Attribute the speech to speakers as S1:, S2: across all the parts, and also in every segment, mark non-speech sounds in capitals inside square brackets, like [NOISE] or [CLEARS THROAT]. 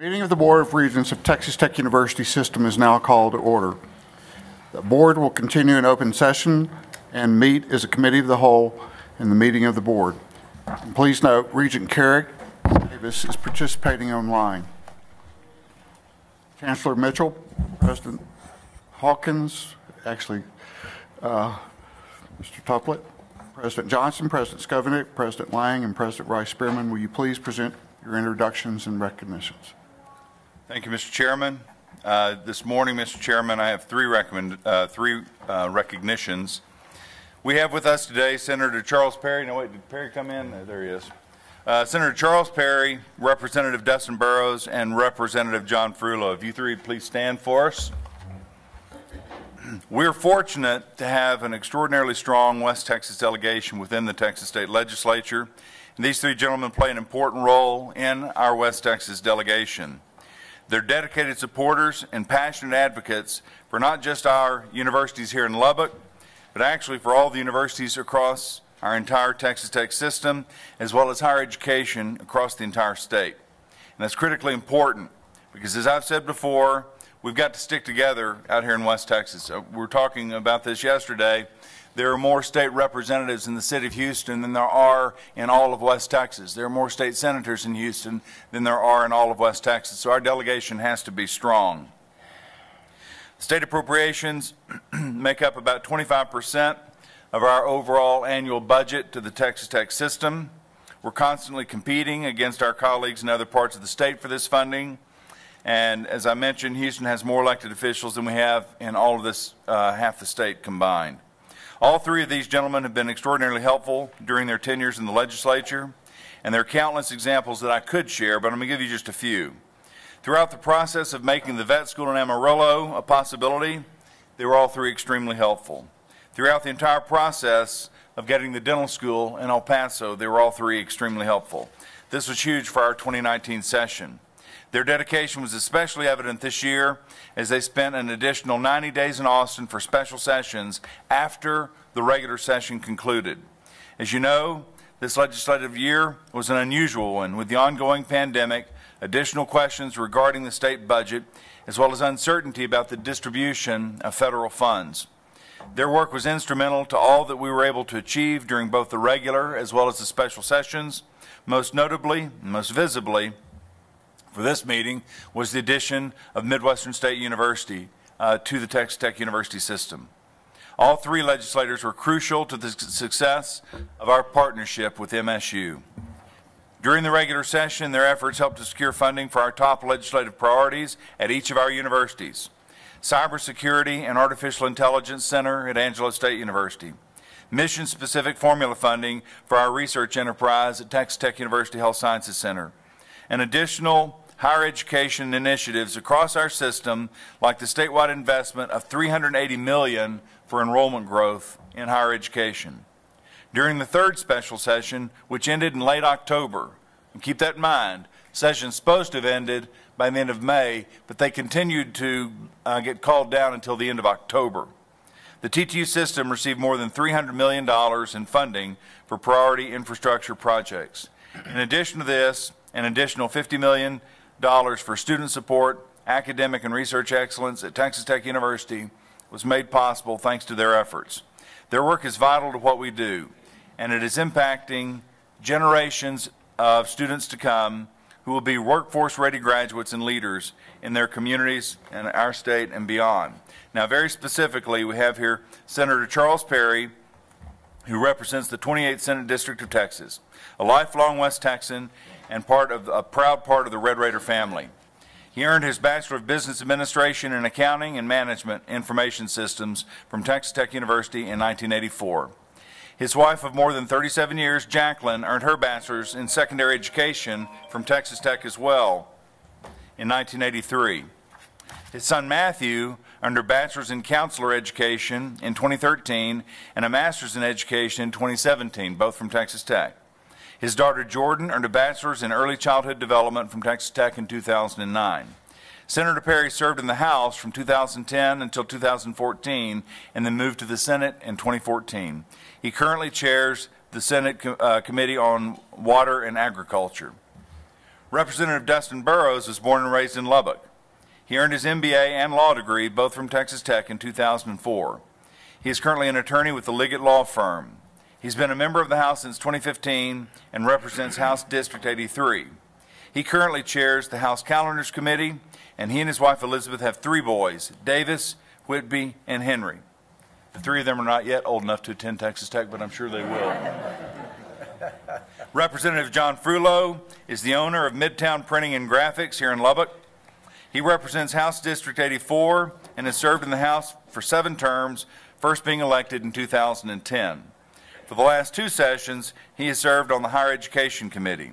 S1: Meeting of the Board of Regents of Texas Tech University System is now called to order. The board will continue in open session and meet as a committee of the whole in the meeting of the board. And please note, Regent Kerrick Davis is participating online. Chancellor Mitchell, President Hawkins, actually, uh, Mr. Tuplet, President Johnson, President Schovanec, President Lange, and President Rice Spearman, will you please present your introductions and recognitions?
S2: Thank you, Mr. Chairman. Uh, This morning, Mr. Chairman, I have three recommend, uh, three uh, recognitions. We have with us today Senator Charles Perry. No, wait, did Perry come in? There he is. Uh, Senator Charles Perry, Representative Dustin Burrows, and Representative John Frullo. If you three please stand for us. [CLEARS THROAT] We're fortunate to have an extraordinarily strong West Texas delegation within the Texas State Legislature. And these three gentlemen play an important role in our West Texas delegation. They're dedicated supporters and passionate advocates for not just our universities here in Lubbock, but actually for all the universities across our entire Texas Tech system, as well as higher education across the entire state. And that's critically important because, as I've said before, we've got to stick together out here in West Texas. Uh, We were talking about this yesterday. There are more state representatives in the city of Houston than there are in all of West Texas. There are more state senators in Houston than there are in all of West Texas. So our delegation has to be strong. State appropriations [CLEARS THROAT] make up about 25% of our overall annual budget to the Texas Tech system. We're constantly competing against our colleagues in other parts of the state for this funding. And as I mentioned, Houston has more elected officials than we have in all of this, uh, half the state combined. All three of these gentlemen have been extraordinarily helpful during their tenures in the legislature, and there are countless examples that I could share, but I'm going to give you just a few. Throughout the process of making the vet school in Amarillo a possibility, they were all three extremely helpful. Throughout the entire process of getting the dental school in El Paso, they were all three extremely helpful. This was huge for our 2019 session. Their dedication was especially evident this year as they spent an additional 90 days in Austin for special sessions after the regular session concluded. As you know, this legislative year was an unusual one with the ongoing pandemic, additional questions regarding the state budget, as well as uncertainty about the distribution of federal funds. Their work was instrumental to all that we were able to achieve during both the regular as well as the special sessions. Most notably, most visibly, for this meeting was the addition of Midwestern State University uh, to the Texas Tech University system. All three legislators were crucial to the success of our partnership with MSU. During the regular session, their efforts helped to secure funding for our top legislative priorities at each of our universities. Cybersecurity and Artificial Intelligence Center at Angelo State University. Mission-specific formula funding for our research enterprise at Texas Tech University Health Sciences Center. And additional higher education initiatives across our system, like the statewide investment of 380 million for enrollment growth in higher education. During the third special session, which ended in late October, and keep that in mind, session's supposed to have ended by the end of May, but they continued to uh, get called down until the end of October. The TTU system received more than $300 million in funding for priority infrastructure projects. In addition to this, an additional $50 million for student support, academic and research excellence at Texas Tech University was made possible thanks to their efforts. Their work is vital to what we do, and it is impacting generations of students to come who will be workforce-ready graduates and leaders in their communities and our state and beyond. Now, very specifically, we have here Senator Charles Perry, who represents the 28th Senate District of Texas, a lifelong West Texan and part of a proud part of the Red Raider family. He earned his Bachelor of Business Administration in Accounting and Management Information Systems from Texas Tech University in 1984. His wife of more than 37 years, Jacqueline, earned her bachelor's in secondary education from Texas Tech as well in 1983. His son Matthew earned a bachelor's in counselor education in 2013 and a master's in education in 2017, both from Texas Tech. His daughter Jordan earned a bachelor's in early childhood development from Texas Tech in 2009. Senator Perry served in the House from 2010 until 2014 and then moved to the Senate in 2014. He currently chairs the Senate uh, Committee on Water and Agriculture. Representative Dustin Burrows was born and raised in Lubbock. He earned his MBA and law degree, both from Texas Tech, in 2004. He is currently an attorney with the Liggett Law Firm. He's been a member of the House since 2015 and represents House District 83. He currently chairs the House Calendars Committee, and he and his wife Elizabeth have three boys, Davis, Whitby, and Henry. The three of them are not yet old enough to attend Texas Tech, but I'm sure they will. Representative John Frullo is the owner of Midtown Printing and Graphics here in Lubbock. He represents House District 84 and has served in the House for seven terms, first being elected in 2010. For the last two sessions, he has served on the Higher Education Committee.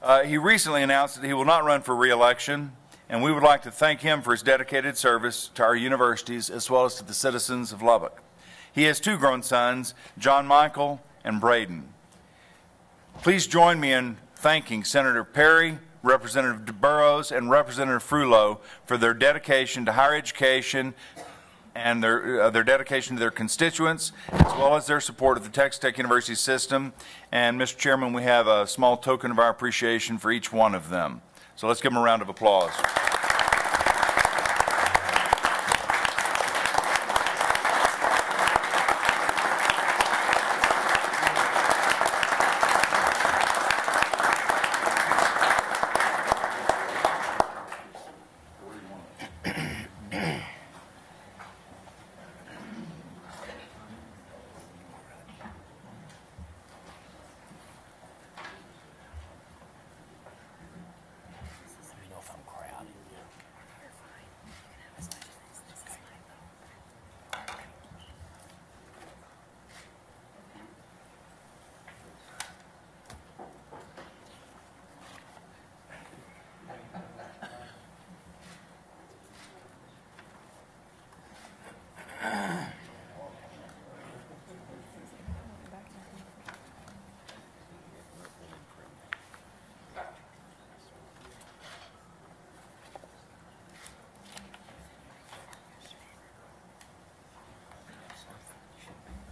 S2: Uh, he recently announced that he will not run for reelection, and we would like to thank him for his dedicated service to our universities as well as to the citizens of Lubbock. He has two grown sons, John Michael and Braden. Please join me in thanking Senator Perry, Representative Burrows, and Representative Frullo for their dedication to higher education and their, uh, their dedication to their constituents, as well as their support of the Texas Tech University system. And Mr. Chairman, we have a small token of our appreciation for each one of them. So let's give them a round of applause.
S3: Let me know if I'm crowded.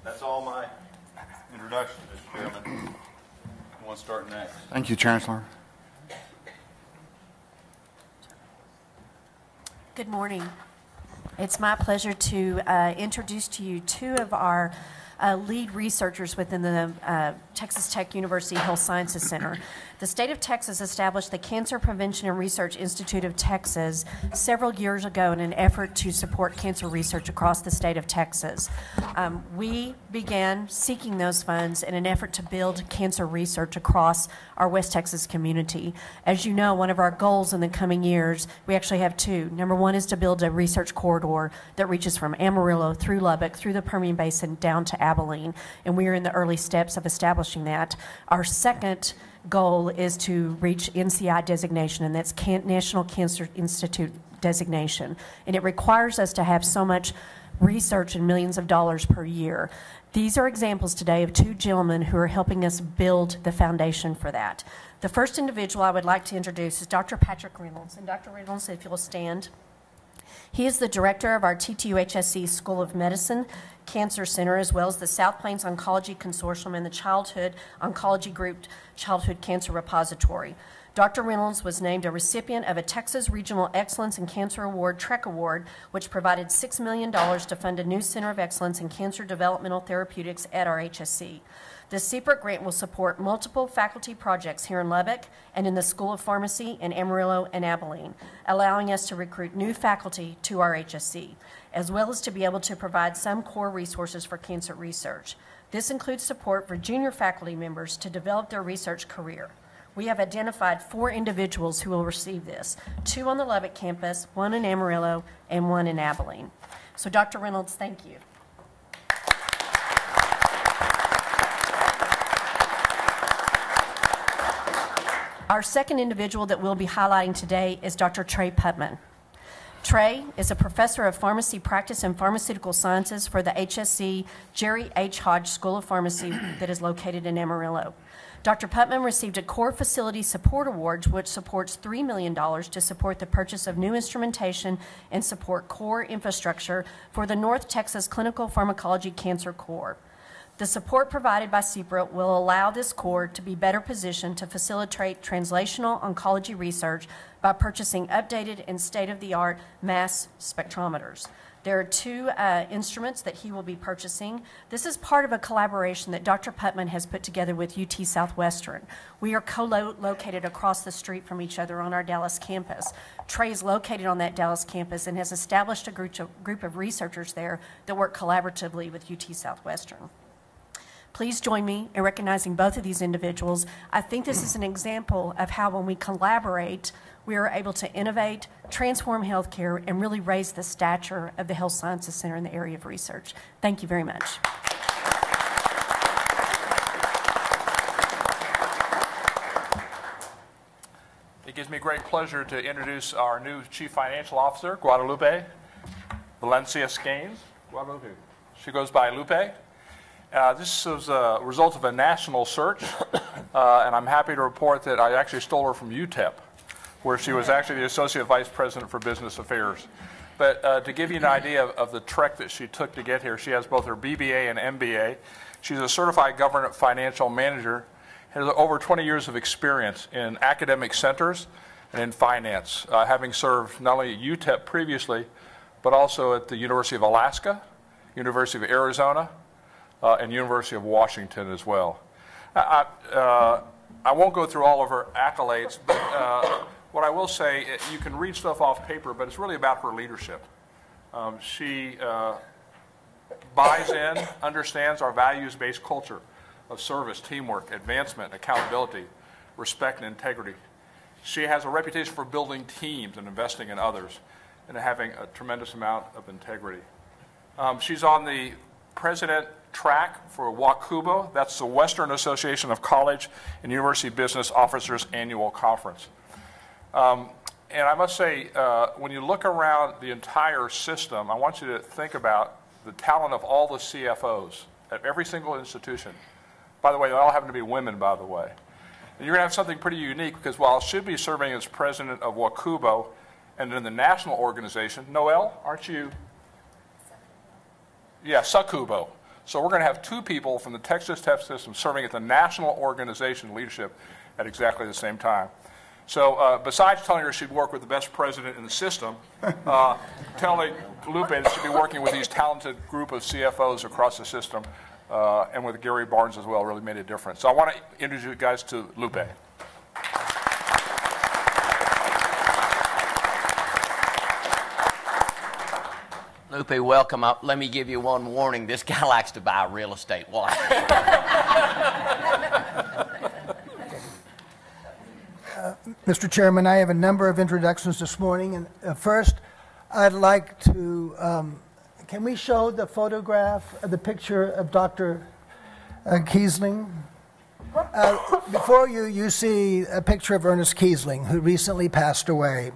S2: That's all my introduction, Mr. Chairman. Who wants to start next?
S1: Thank you, Chancellor.
S4: Good morning. It's my pleasure to uh, introduce to you two of our uh, lead researchers within the uh, Texas Tech University Health Sciences Center. The state of Texas established the Cancer Prevention and Research Institute of Texas several years ago in an effort to support cancer research across the state of Texas. Um, we began seeking those funds in an effort to build cancer research across our West Texas community. As you know, one of our goals in the coming years, we actually have two. Number one is to build a research corridor that reaches from Amarillo through Lubbock, through the Permian Basin, down to Abilene, and we are in the early steps of establishing that. Our second goal is to reach NCI designation, and that's National Cancer Institute designation. And it requires us to have so much research and millions of dollars per year. These are examples today of two gentlemen who are helping us build the foundation for that. The first individual I would like to introduce is Dr. Patrick Reynolds. And Dr. Reynolds, if you'll stand. He is the director of our TTUHSC School of Medicine Cancer Center, as well as the South Plains Oncology Consortium and the Childhood Oncology Group Childhood Cancer Repository. Dr. Reynolds was named a recipient of a Texas Regional Excellence in Cancer Award, TREC Award, which provided $6 million to fund a new Center of Excellence in Cancer Developmental Therapeutics at our HSC. The CPRIT grant will support multiple faculty projects here in Lubbock and in the School of Pharmacy in Amarillo and Abilene, allowing us to recruit new faculty to our HSC, as well as to be able to provide some core resources for cancer research. This includes support for junior faculty members to develop their research career. We have identified four individuals who will receive this, two on the Lubbock campus, one in Amarillo, and one in Abilene. So Dr. Reynolds, thank you. Our second individual that we'll be highlighting today is Dr. Trey Putman. Trey is a professor of pharmacy practice and pharmaceutical sciences for the HSC Jerry H. Hodge School of Pharmacy [COUGHS] that is located in Amarillo. Dr. Putman received a Core Facility Support Award, which supports $3 million to support the purchase of new instrumentation and support core infrastructure for the North Texas Clinical Pharmacology Cancer Core. The support provided by CPRIT will allow this core to be better positioned to facilitate translational oncology research by purchasing updated and state-of-the-art mass spectrometers. There are two uh, instruments that he will be purchasing. This is part of a collaboration that Dr. Putman has put together with UT Southwestern. We are co-located across the street from each other on our Dallas campus. Trey is located on that Dallas campus and has established a group of, group of researchers there that work collaboratively with UT Southwestern. Please join me in recognizing both of these individuals. I think this is an example of how when we collaborate, we are able to innovate, transform healthcare, and really raise the stature of the Health Sciences Center in the area of research. Thank you very much.
S5: It gives me great pleasure to introduce our new Chief Financial Officer, Guadalupe Valencia Skanes. Guadalupe. She goes by Lupe. Uh, this is a result of a national search, [COUGHS] uh, and I'm happy to report that I actually stole her from UTEP where she was actually the Associate Vice President for Business Affairs. But uh, to give you an idea of, of, the trek that she took to get here, she has both her BBA and MBA. She's a certified government financial manager, has over 20 years of experience in academic centers and in finance, uh, having served not only at UTEP previously, but also at the University of Alaska, University of Arizona, uh, and University of Washington as well. I, uh, I, won't go through all of her accolades, but uh, what I will say, you can read stuff off paper, but it's really about her leadership. Um, she uh, buys in, understands our values-based culture of service, teamwork, advancement, accountability, respect, and integrity. She has a reputation for building teams and investing in others and having a tremendous amount of integrity. Um, she's on the president track for WACUBO. That's the Western Association of College and University Business Officers Annual Conference. Um, and I must say, uh, when you look around the entire system, I want you to think about the talent of all the CFOs at every single institution. By the way, they all happen to be women, by the way. And you're going to have something pretty unique because while she be serving as president of WACUBO and in the national organization, Noel, aren't you? Yeah, SACUBO. So we're going to have two people from the Texas Tech system serving at the national organization leadership at exactly the same time. So uh, besides telling her she'd work with the best president in the system, [LAUGHS] uh, telling Lupe that she'd be working with these talented group of CFOs across the system uh, and with Gary Barnes as well really made a difference. So I want to introduce you guys to Lupe.
S3: Lupe, welcome. Up. Let me give you one warning. This guy [LAUGHS] likes to buy real estate. Watch. [LAUGHS]
S6: Mr. Chairman, I have a number of introductions this morning. And uh, first, I'd like to, um, can we show the photograph, uh, the picture of Dr. Uh, Kiesling? Uh, before you, you see a picture of Ernst Kiesling, who recently passed away.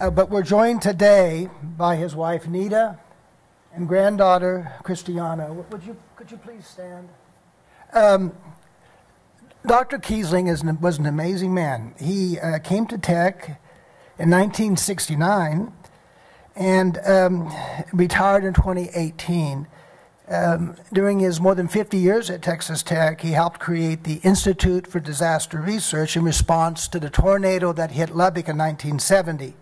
S6: Uh, but we're joined today by his wife, Nita, and granddaughter, Christiana. Would you, could you please stand? Um, Dr. Kiesling is, was an amazing man. He uh, came to Tech in 1969 and um, retired in 2018. Um, during his more than 50 years at Texas Tech, he helped create the Institute for Disaster Research in response to the tornado that hit Lubbock in 1970.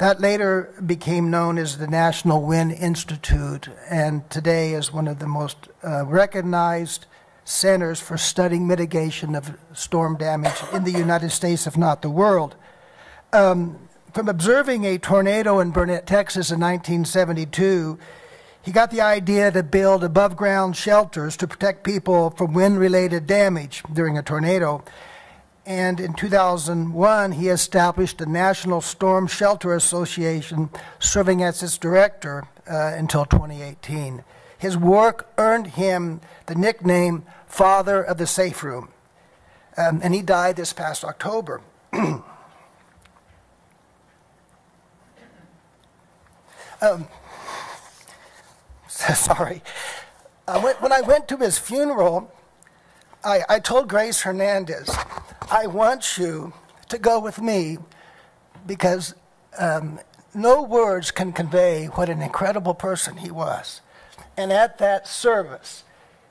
S6: That later became known as the National Wind Institute, and today is one of the most uh, recognized centers for studying mitigation of storm damage in the United States, if not the world. Um, from observing a tornado in Burnett, Texas in 1972, he got the idea to build above ground shelters to protect people from wind related damage during a tornado. And in 2001, he established the National Storm Shelter Association, serving as its director uh, until 2018. His work earned him the nickname Father of the Safe Room. Um, and he died this past October. [CLEARS THROAT] um, [LAUGHS] sorry. Went, when I went to his funeral, I, I told Grace Hernandez, I want you to go with me because um, no words can convey what an incredible person he was. And at that service,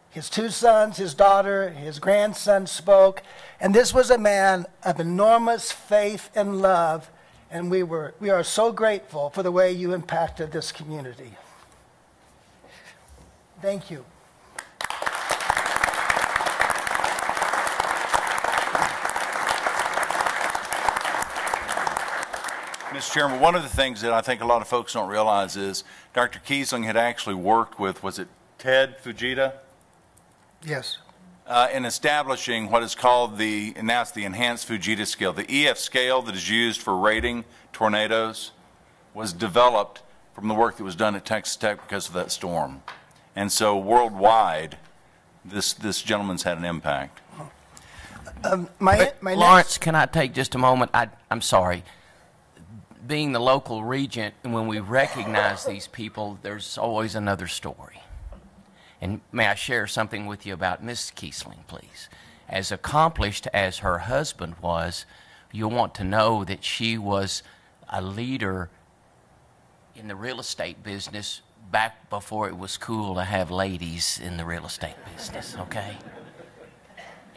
S6: his two sons, his daughter, his grandson spoke, and this was a man of enormous faith and love, and we, were, we are so grateful for the way you impacted this community. Thank you.
S2: Mr. Chairman, one of the things that I think a lot of folks don't realize is Dr. Kiesling had actually worked with, was it Ted Fujita?
S6: Yes.
S2: uh, in establishing what is called the, and now it's the Enhanced Fujita Scale. The EF scale that is used for rating tornadoes was developed from the work that was done at Texas Tech because of that storm. And so worldwide, this, this gentleman's had an impact.
S6: My, my
S3: Lawrence, can I take just a moment? I, I'm sorry. Being the local regent, and when we recognize these people, there's always another story. And may I share something with you about Miss Kiesling, please? As accomplished as her husband was, you'll want to know that she was a leader in the real estate business back before it was cool to have ladies in the real estate business, okay?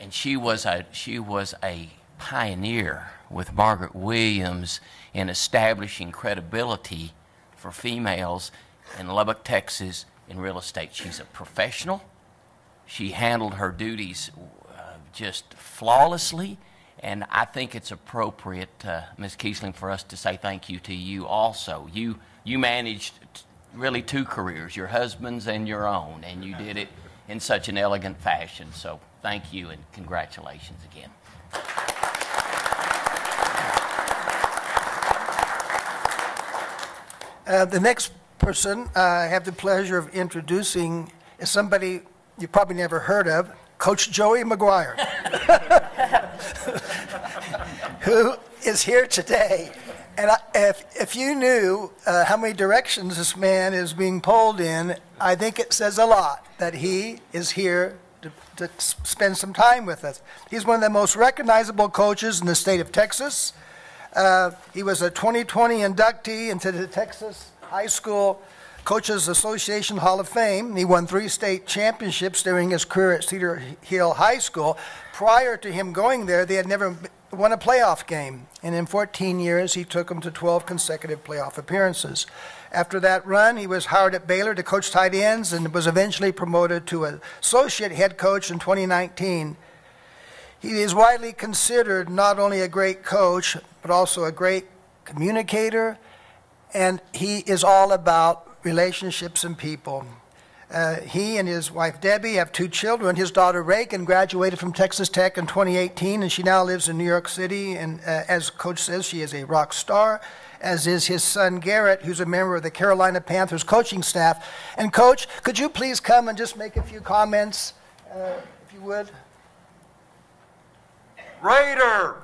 S3: and she was a she was a pioneer with Margaret Williams in establishing credibility for females in Lubbock, Texas, in real estate. She's a professional. She handled her duties uh, just flawlessly, and I think it's appropriate, uh, Ms. Kiesling, for us to say thank you to you also. You you managed really two careers, your husband's and your own, and you did it in such an elegant fashion. So thank you and congratulations again.
S6: Uh, the next person I have the pleasure of introducing is somebody you probably never heard of, Coach Joey McGuire, [LAUGHS] who is here today. And I, if, if you knew uh, how many directions this man is being pulled in, I think it says a lot that he is here to, to spend some time with us. He's one of the most recognizable coaches in the state of Texas. Uh, he was a 2020 inductee into the Texas High School Coaches Association Hall of Fame. He won three state championships during his career at Cedar Hill High School. Prior to him going there, they had never won a playoff game. And in 14 years, he took them to 12 consecutive playoff appearances. After that run, he was hired at Baylor to coach tight ends and was eventually promoted to associate head coach in 2019. He is widely considered not only a great coach, but also a great communicator, and he is all about relationships and people. Uh, he and his wife Debbie have two children. His daughter Reagan graduated from Texas Tech in 2018, and she now lives in New York City. And uh, as Coach says, she is a rock star, as is his son Garrett, who's a member of the Carolina Panthers coaching staff. And Coach, could you please come and just make a few comments, uh, if you would?
S2: Raider!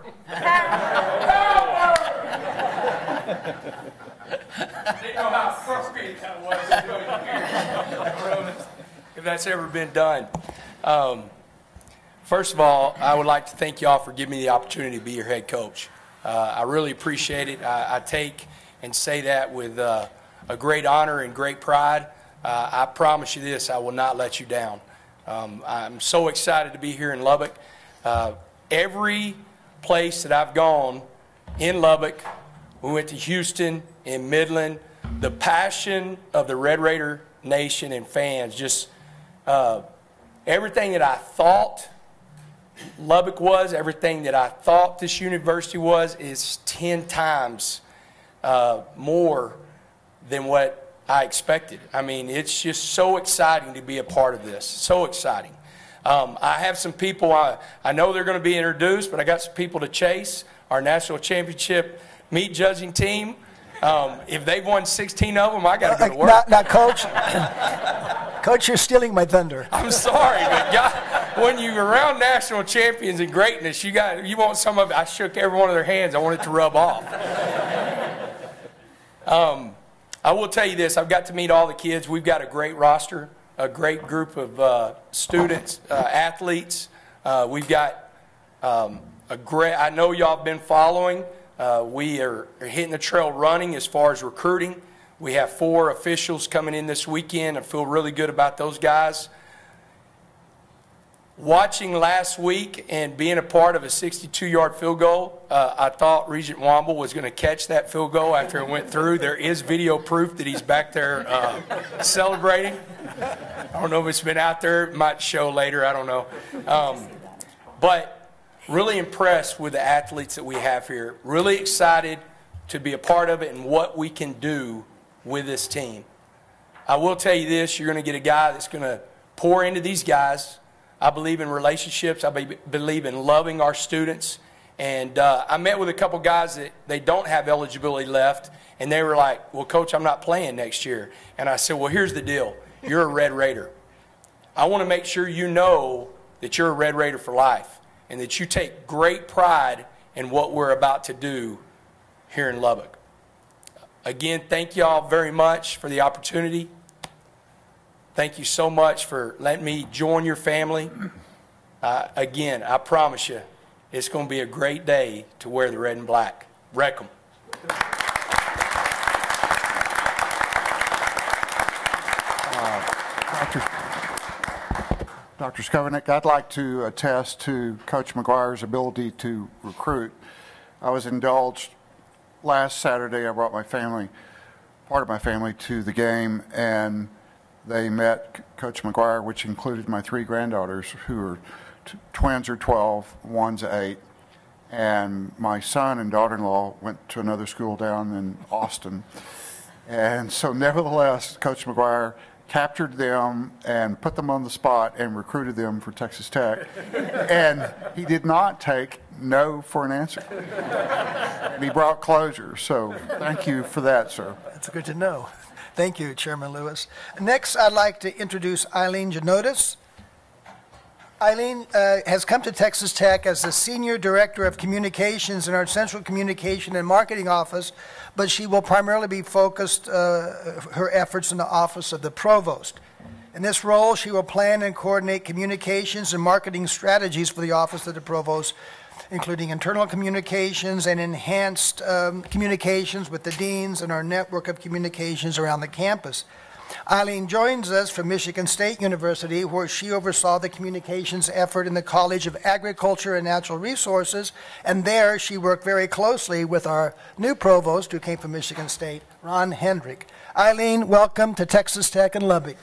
S7: didn't know how appropriate that was to do it here. if that's ever been done. Um, first of all, I would like to thank y'all for giving me the opportunity to be your head coach. Uh, I really appreciate it. I, I take and say that with uh, a great honor and great pride. Uh, I promise you this, I will not let you down. Um, I'm so excited to be here in Lubbock. Every place that I've gone in Lubbock, we went to Houston, in Midland, the passion of the Red Raider Nation and fans, just uh, everything that I thought Lubbock was, everything that I thought this university was, is 10 times uh, more than what I expected. I mean, it's just so exciting to be a part of this. So exciting. Um, I have some people, I, I know they're going to be introduced, but I got some people to chase. Our national championship meat judging team. Um, if they've won 16 of them, I got to go to work.
S6: Now, now, Coach, [COUGHS] Coach, you're stealing my thunder. [LAUGHS]
S7: I'm sorry, but God, when you're around national champions and greatness, you got you want some of it. I shook every one of their hands. I wanted to rub off. [LAUGHS] Um, I will tell you this: I've got to meet all the kids. We've got a great roster, a great group of uh, students, uh, athletes. Uh, we've got um, a great. I know y'all have been following. Uh, we are, are hitting the trail running as far as recruiting. We have four officials coming in this weekend. I feel really good about those guys. Watching last week and being a part of a 62-yard field goal, uh, I thought Regent Womble was going to catch that field goal after it went through. There is video proof that he's back there uh, celebrating. I don't know if it's been out there. It might show later. I don't know. Um, but really impressed with the athletes that we have here. Really excited to be a part of it and what we can do with this team. I will tell you this, you're going to get a guy that's going to pour into these guys. I believe in relationships. I be, believe in loving our students. And uh, I met with a couple guys that they don't have eligibility left, and they were like, well, coach, I'm not playing next year. And I said, well, here's the deal. You're a Red Raider. I want to make sure you know that you're a Red Raider for life and that you take great pride in what we're about to do here in Lubbock. Again, thank you all very much for the opportunity. Thank you so much for letting me join your family. Uh, again, I promise you, it's going to be a great day to wear the red and black. Wreck 'em.
S1: Dr. Dr. Schovanec, I'd like to attest to Coach McGuire's ability to recruit. I was indulged last Saturday. I brought my family, part of my family, to the game, and they met Coach McGuire, which included my three granddaughters, who are twins are 12, one's 8, and my son and daughter-in-law went to another school down in Austin. And so nevertheless, Coach McGuire captured them and put them on the spot and recruited them for Texas Tech. [LAUGHS] and he did not take no for an answer. and he brought closure. So thank you for that, sir.
S6: That's good to know. Thank you, Chairman Lewis. Next, I'd like to introduce Eileen Janotis. Eileen uh, has come to Texas Tech as the Senior Director of Communications in our Central Communication and Marketing Office, but she will primarily be focused uh, her efforts in the Office of the Provost. In this role, she will plan and coordinate communications and marketing strategies for the Office of the Provost, including internal communications and enhanced um, communications with the deans and our network of communications around the campus. Eileen joins us from Michigan State University, where she oversaw the communications effort in the College of Agriculture and Natural Resources, and there she worked very closely with our new provost, who came from Michigan State, Ron Hendrick. Eileen, welcome to Texas Tech and Lubbock.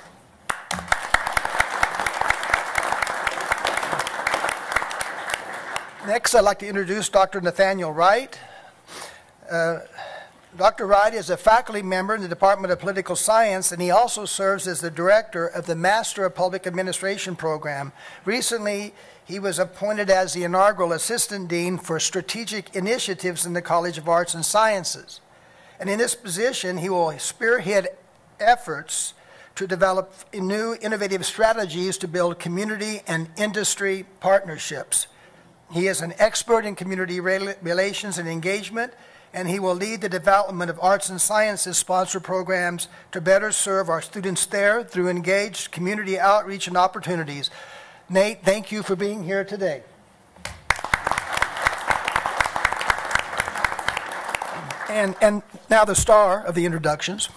S6: Next, I'd like to introduce Dr. Nathaniel Wright. Uh, Dr. Wright is a faculty member in the Department of Political Science, and he also serves as the director of the Master of Public Administration program. Recently, he was appointed as the inaugural Assistant Dean for Strategic Initiatives in the College of Arts and Sciences. And in this position, he will spearhead efforts to develop new innovative strategies to build community and industry partnerships. He is an expert in community relations and engagement and he will lead the development of arts and sciences sponsor programs to better serve our students there through engaged community outreach and opportunities. Nate, thank you for being here today. And, and now the star of the introductions.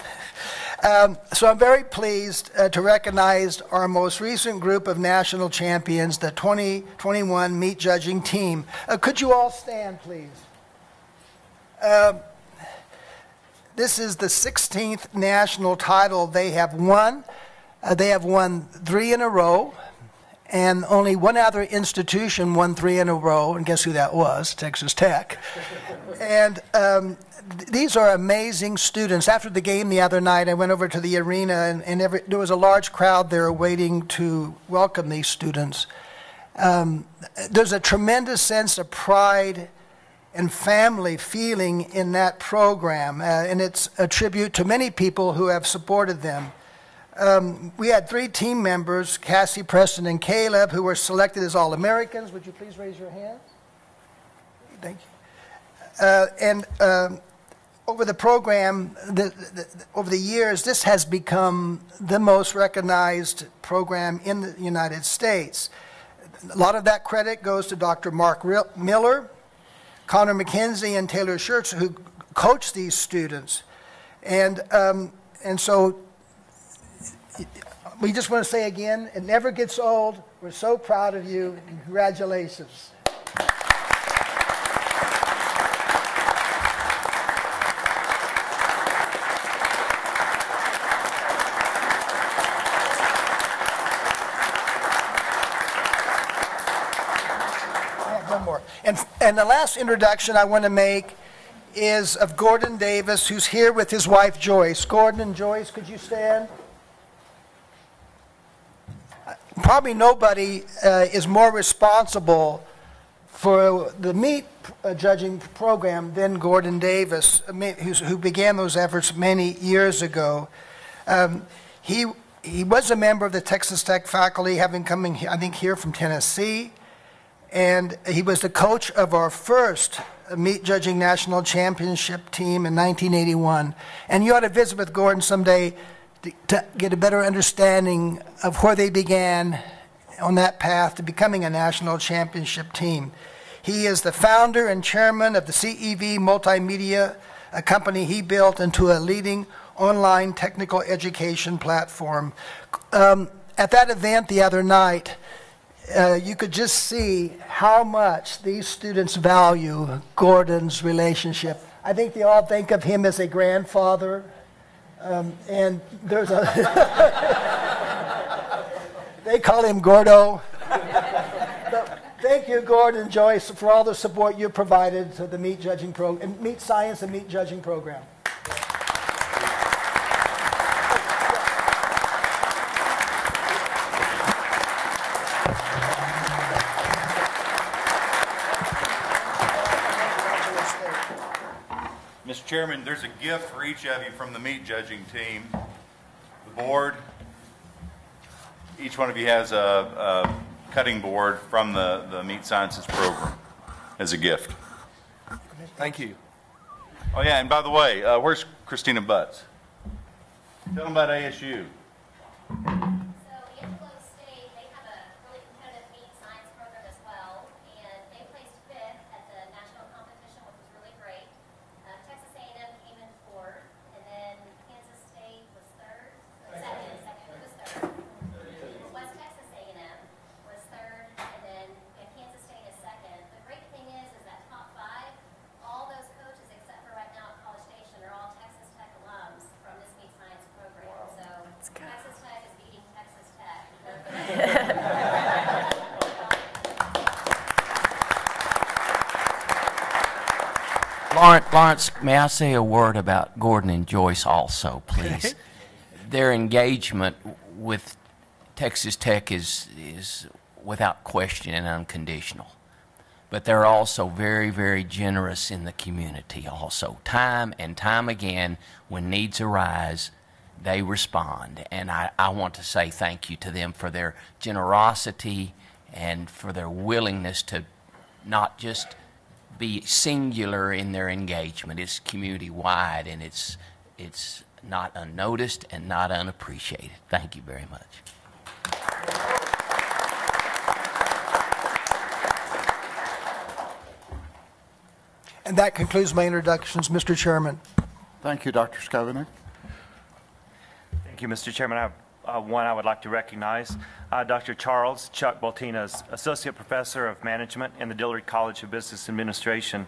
S6: Um, so I'm very pleased uh, to recognize our most recent group of national champions, the 2021 meat judging team. Uh, could you all stand, please? Um, this is the 16th national title they have won. Uh, they have won three in a row, and only one other institution won three in a row, and guess who that was? Texas Tech. [LAUGHS] and um, th these are amazing students. After the game the other night, I went over to the arena, and, and every, there was a large crowd there waiting to welcome these students. Um, there's a tremendous sense of pride and family feeling in that program, uh, and it's a tribute to many people who have supported them. Um, we had three team members, Cassie, Preston, and Caleb, who were selected as All-Americans. Would you please raise your hands? Thank you. Uh, and um, over the program, the, the, over the years, this has become the most recognized program in the United States. A lot of that credit goes to Dr. Mark Miller, Connor McKenzie and Taylor Schertz, who coach these students. And, um, and so we just want to say again, it never gets old We're so proud of you. Congratulations. And, and the last introduction I want to make is of Gordon Davis, who's here with his wife Joyce. Gordon and Joyce, could you stand? Probably nobody uh, is more responsible for the meat uh, judging program than Gordon Davis, who began those efforts many years ago. Um, he, he was a member of the Texas Tech faculty, having coming, I think, here from Tennessee. And he was the coach of our first meat judging national championship team in 1981. And you ought to visit with Gordon someday to, get a better understanding of where they began on that path to becoming a national championship team. He is the founder and chairman of the CEV Multimedia, a company he built into a leading online technical education platform. Um, at that event the other night, uh, you could just see how much these students value Gordon's relationship. I think they all think of him as a grandfather, um, and there's a. [LAUGHS] they call him Gordo. Thank you, Gordon and Joyce, for all the support you provided to the meat judging program, meat science and meat judging program.
S2: Chairman, there's a gift for each of you from the meat judging team. The board, each one of you has a, a cutting board from the, the meat sciences program as a gift.
S5: Thank you.
S2: Oh, yeah, and by the way, uh, where's Christina Butts? Tell them about ASU.
S8: So Angelo State, they have a really competitive meat science program as well, and they placed fifth at the national competition, which was really great. Uh, Texas A&M came in fourth, and then Kansas State was third, or second, second was third. West Texas A&M was third, and then uh, Kansas State is second. The great thing is, is that top five, all those coaches except for right now at College Station are all Texas Tech alums from this meat science program. So Texas Tech is beating Texas Tech.
S3: Lawrence, Lawrence, may I say a word about Gordon and Joyce also, please? [LAUGHS] Their engagement with Texas Tech is, is without question and unconditional. But they're also very, very generous in the community also. Time and time again, when needs arise, they respond. And I, I want to say thank you to them for their generosity and for their willingness to not just be singular in their engagement. It's community wide and it's, it's not unnoticed and not unappreciated. Thank you very much.
S6: And that concludes my introductions, Mr. Chairman.
S1: Thank you, Dr. Schovanec.
S9: Thank you, Mr. Chairman. I have uh, one I would like to recognize. Uh, Dr. Charles Chuck Baltina is Associate Professor of Management in the Dillard College of Business Administration.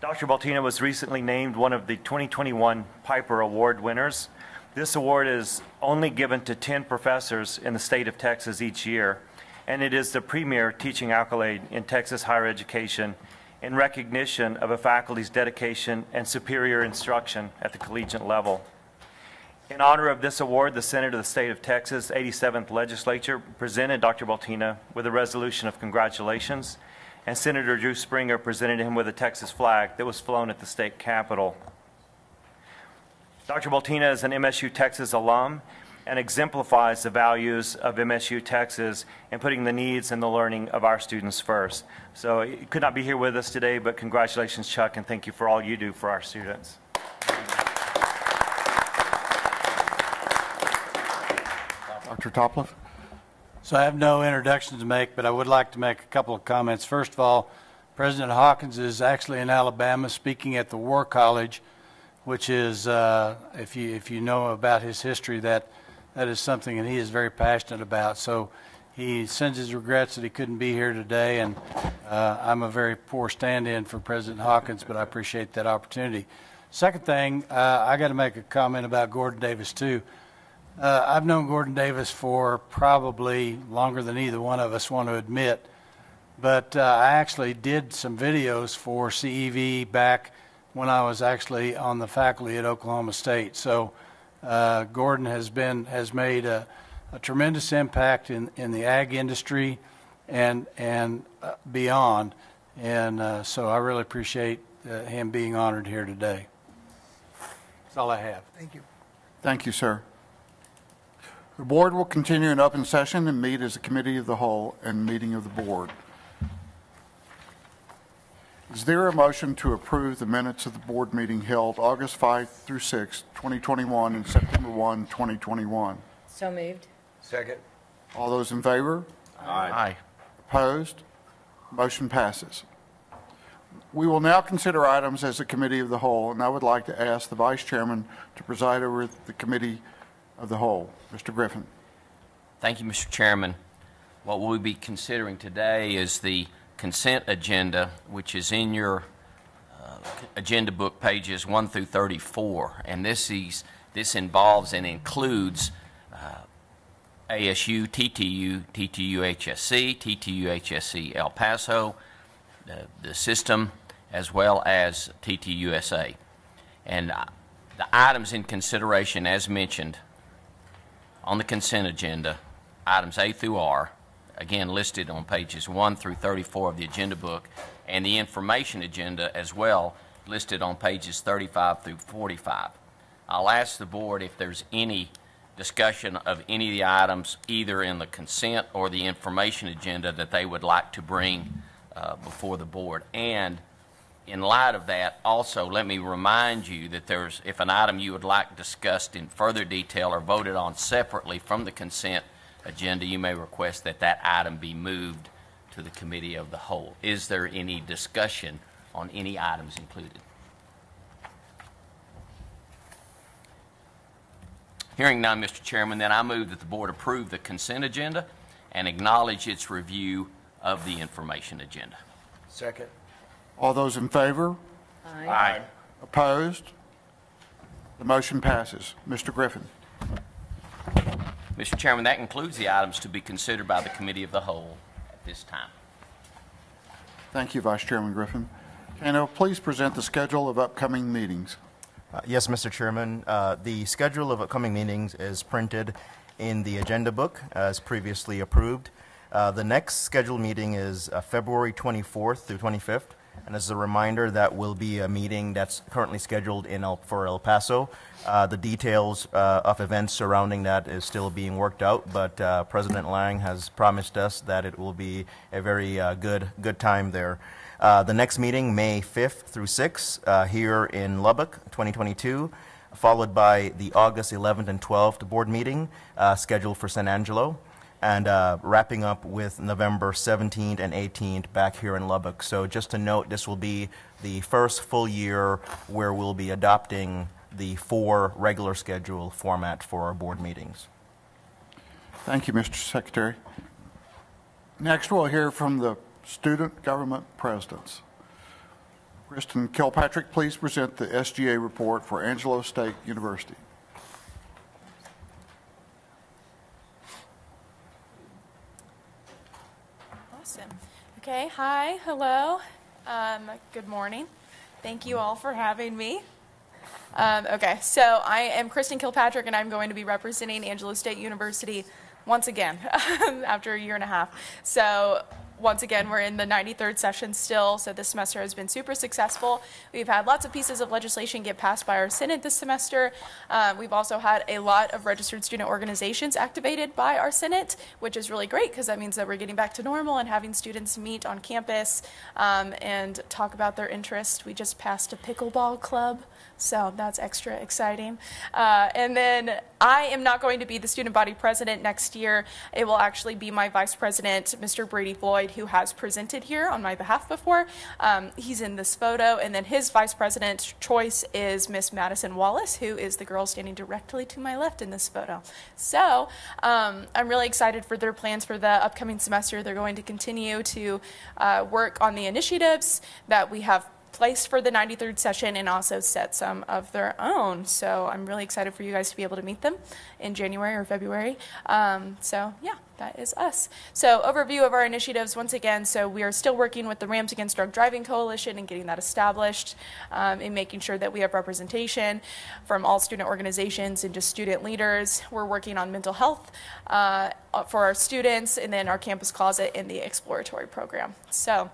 S9: Dr. Baltina was recently named one of the 2021 Piper Award winners. This award is only given to 10 professors in the state of Texas each year, and it is the premier teaching accolade in Texas higher education in recognition of a faculty's dedication and superior instruction at the collegiate level. In honor of this award, the Senate of the State of Texas 87th Legislature presented Dr. Baltina with a resolution of congratulations, and Senator Drew Springer presented him with a Texas flag that was flown at the state capitol. Dr. Baltina is an MSU Texas alum and exemplifies the values of MSU Texas in putting the needs and the learning of our students first. So he could not be here with us today, but congratulations, Chuck, and thank you for all you do for our students.
S1: Dr. Topliff?
S10: So I have no introduction to make, but I would like to make a couple of comments. First of all, President Hawkins is actually in Alabama speaking at the War College, which is, uh, if you if you know about his history, that that is something that he is very passionate about. So He sends his regrets that he couldn't be here today, and uh, I'm a very poor stand-in for President Hawkins, but I appreciate that opportunity. Second thing, uh, I got to make a comment about Gordon Davis, too. Uh, I've known Gordon Davis for probably longer than either one of us want to admit, but uh, I actually did some videos for CEV back when I was actually on the faculty at Oklahoma State. So uh, Gordon has been has made a, a tremendous impact in, in the ag industry and and uh, beyond, and uh, so I really appreciate uh, him being honored here today. That's all I have.
S6: Thank you.
S1: Thank you, sir. The board will continue in open session and meet as a committee of the whole and meeting of the board. Is there a motion to approve the minutes of the board meeting held August 5 through 6, 2021, and September 1, 2021?
S11: So moved.
S7: Second.
S1: All those in favor?
S3: Aye.
S1: Opposed? Motion passes. We will now consider items as a committee of the whole, and I would like to ask the vice chairman to preside over the committee of the whole. Mr. Griffin.
S3: Thank you, Mr. Chairman. What we'll be considering today is the consent agenda, which is in your uh, agenda book pages 1 through 34. And this is, this involves and includes uh, ASU, TTU, TTU HSC, TTU HSC El Paso, the, the system, as well as TTUSA. And uh, the items in consideration, as mentioned, on the consent agenda, items A through R, again listed on pages 1 through 34 of the agenda book, and the information agenda as well, listed on pages 35 through 45. I'll ask the board if there's any discussion of any of the items, either in the consent or the information agenda, that they would like to bring uh, before the board. And in light of that, also, let me remind you that there's, if an item you would like discussed in further detail or voted on separately from the consent agenda, you may request that that item be moved to the committee of the whole. Is there any discussion on any items included? Hearing none, Mr. Chairman, then I move that the board approve the consent agenda and acknowledge its review of the information agenda.
S7: Second.
S1: All those in favor?
S3: Aye.
S1: Opposed? The motion passes. Mr. Griffin.
S3: Mr. Chairman, that concludes the items to be considered by the committee of the whole at this time.
S1: Thank you, Vice Chairman Griffin. Kano, please present the schedule of upcoming meetings.
S12: Uh, Yes, Mr. Chairman. Uh, The schedule of upcoming meetings is printed in the agenda book as previously approved. Uh, The next scheduled meeting is uh, February 24th through 25th. And as a reminder, that will be a meeting that's currently scheduled in El, for El Paso. Uh, The details uh, of events surrounding that is still being worked out, but uh, President Lange has promised us that it will be a very uh, good, good time there. Uh, The next meeting, May 5th through 6th, uh, here in Lubbock, 2022, followed by the August 11th and 12th board meeting scheduled for San Angelo, and uh, wrapping up with November 17th and 18th back here in Lubbock. So just to note, this will be the first full year where we'll be adopting the four regular schedule format for our board meetings.
S1: Thank you, Mr. Secretary. Next, we'll hear from the student government presidents. Kristen Kilpatrick, please present the SGA report for Angelo State University.
S13: Awesome. Okay, hi, hello, um, good morning. Thank you all for having me. Um, okay, so I am Kristen Kilpatrick, and I'm going to be representing Angelo State University once again [LAUGHS] after a year and a half. So once again, we're in the 93rd session still, so this semester has been super successful. We've had lots of pieces of legislation get passed by our Senate this semester. Uh, we've also had a lot of registered student organizations activated by our Senate, which is really great because that means that we're getting back to normal and having students meet on campus um, and talk about their interests. We just passed a pickleball club. So that's extra exciting. Uh, and then I am not going to be the student body president next year. It will actually be my vice president, Mr. Brady Floyd, who has presented here on my behalf before. Um, he's in this photo, and then his vice president choice is Miss Madison Wallace, who is the girl standing directly to my left in this photo. So um, I'm really excited for their plans for the upcoming semester. They're going to continue to uh, work on the initiatives that we have placed for the 93rd session and also set some of their own. So I'm really excited for you guys to be able to meet them in January or February. Um, so yeah, that is us. So overview of our initiatives once again. So we are still working with the Rams Against Drunk Driving Coalition and getting that established um, and making sure that we have representation from all student organizations and just student leaders. We're working on mental health uh, for our students and then our campus closet in the exploratory program. So.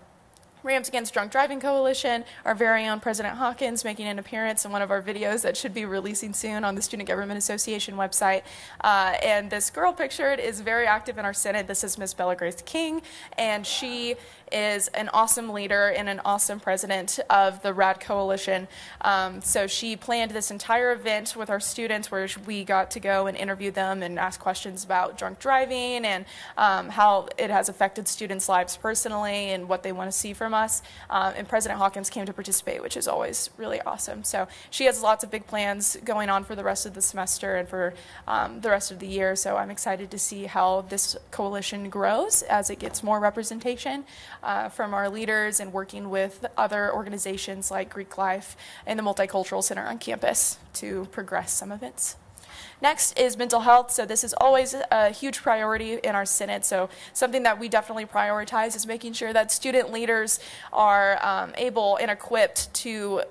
S13: Rams Against Drunk Driving Coalition, our very own President Hawkins making an appearance in one of our videos that should be releasing soon on the Student Government Association website. Uh, and this girl pictured is very active in our Senate. This is Miss Bella Grace King, and she is an awesome leader and an awesome president of the RAD Coalition. Um, so she planned this entire event with our students where we got to go and interview them and ask questions about drunk driving and um, how it has affected students' lives personally and what they want to see from us. Um, and President Hawkins came to participate, which is always really awesome. So she has lots of big plans going on for the rest of the semester and for um, the rest of the year. So I'm excited to see how this coalition grows as it gets more representation uh, from our leaders and working with other organizations like Greek Life and the Multicultural Center on campus to progress some events. Next is mental health. So this is always a huge priority in our Senate. So something that we definitely prioritize is making sure that student leaders are um, able and equipped to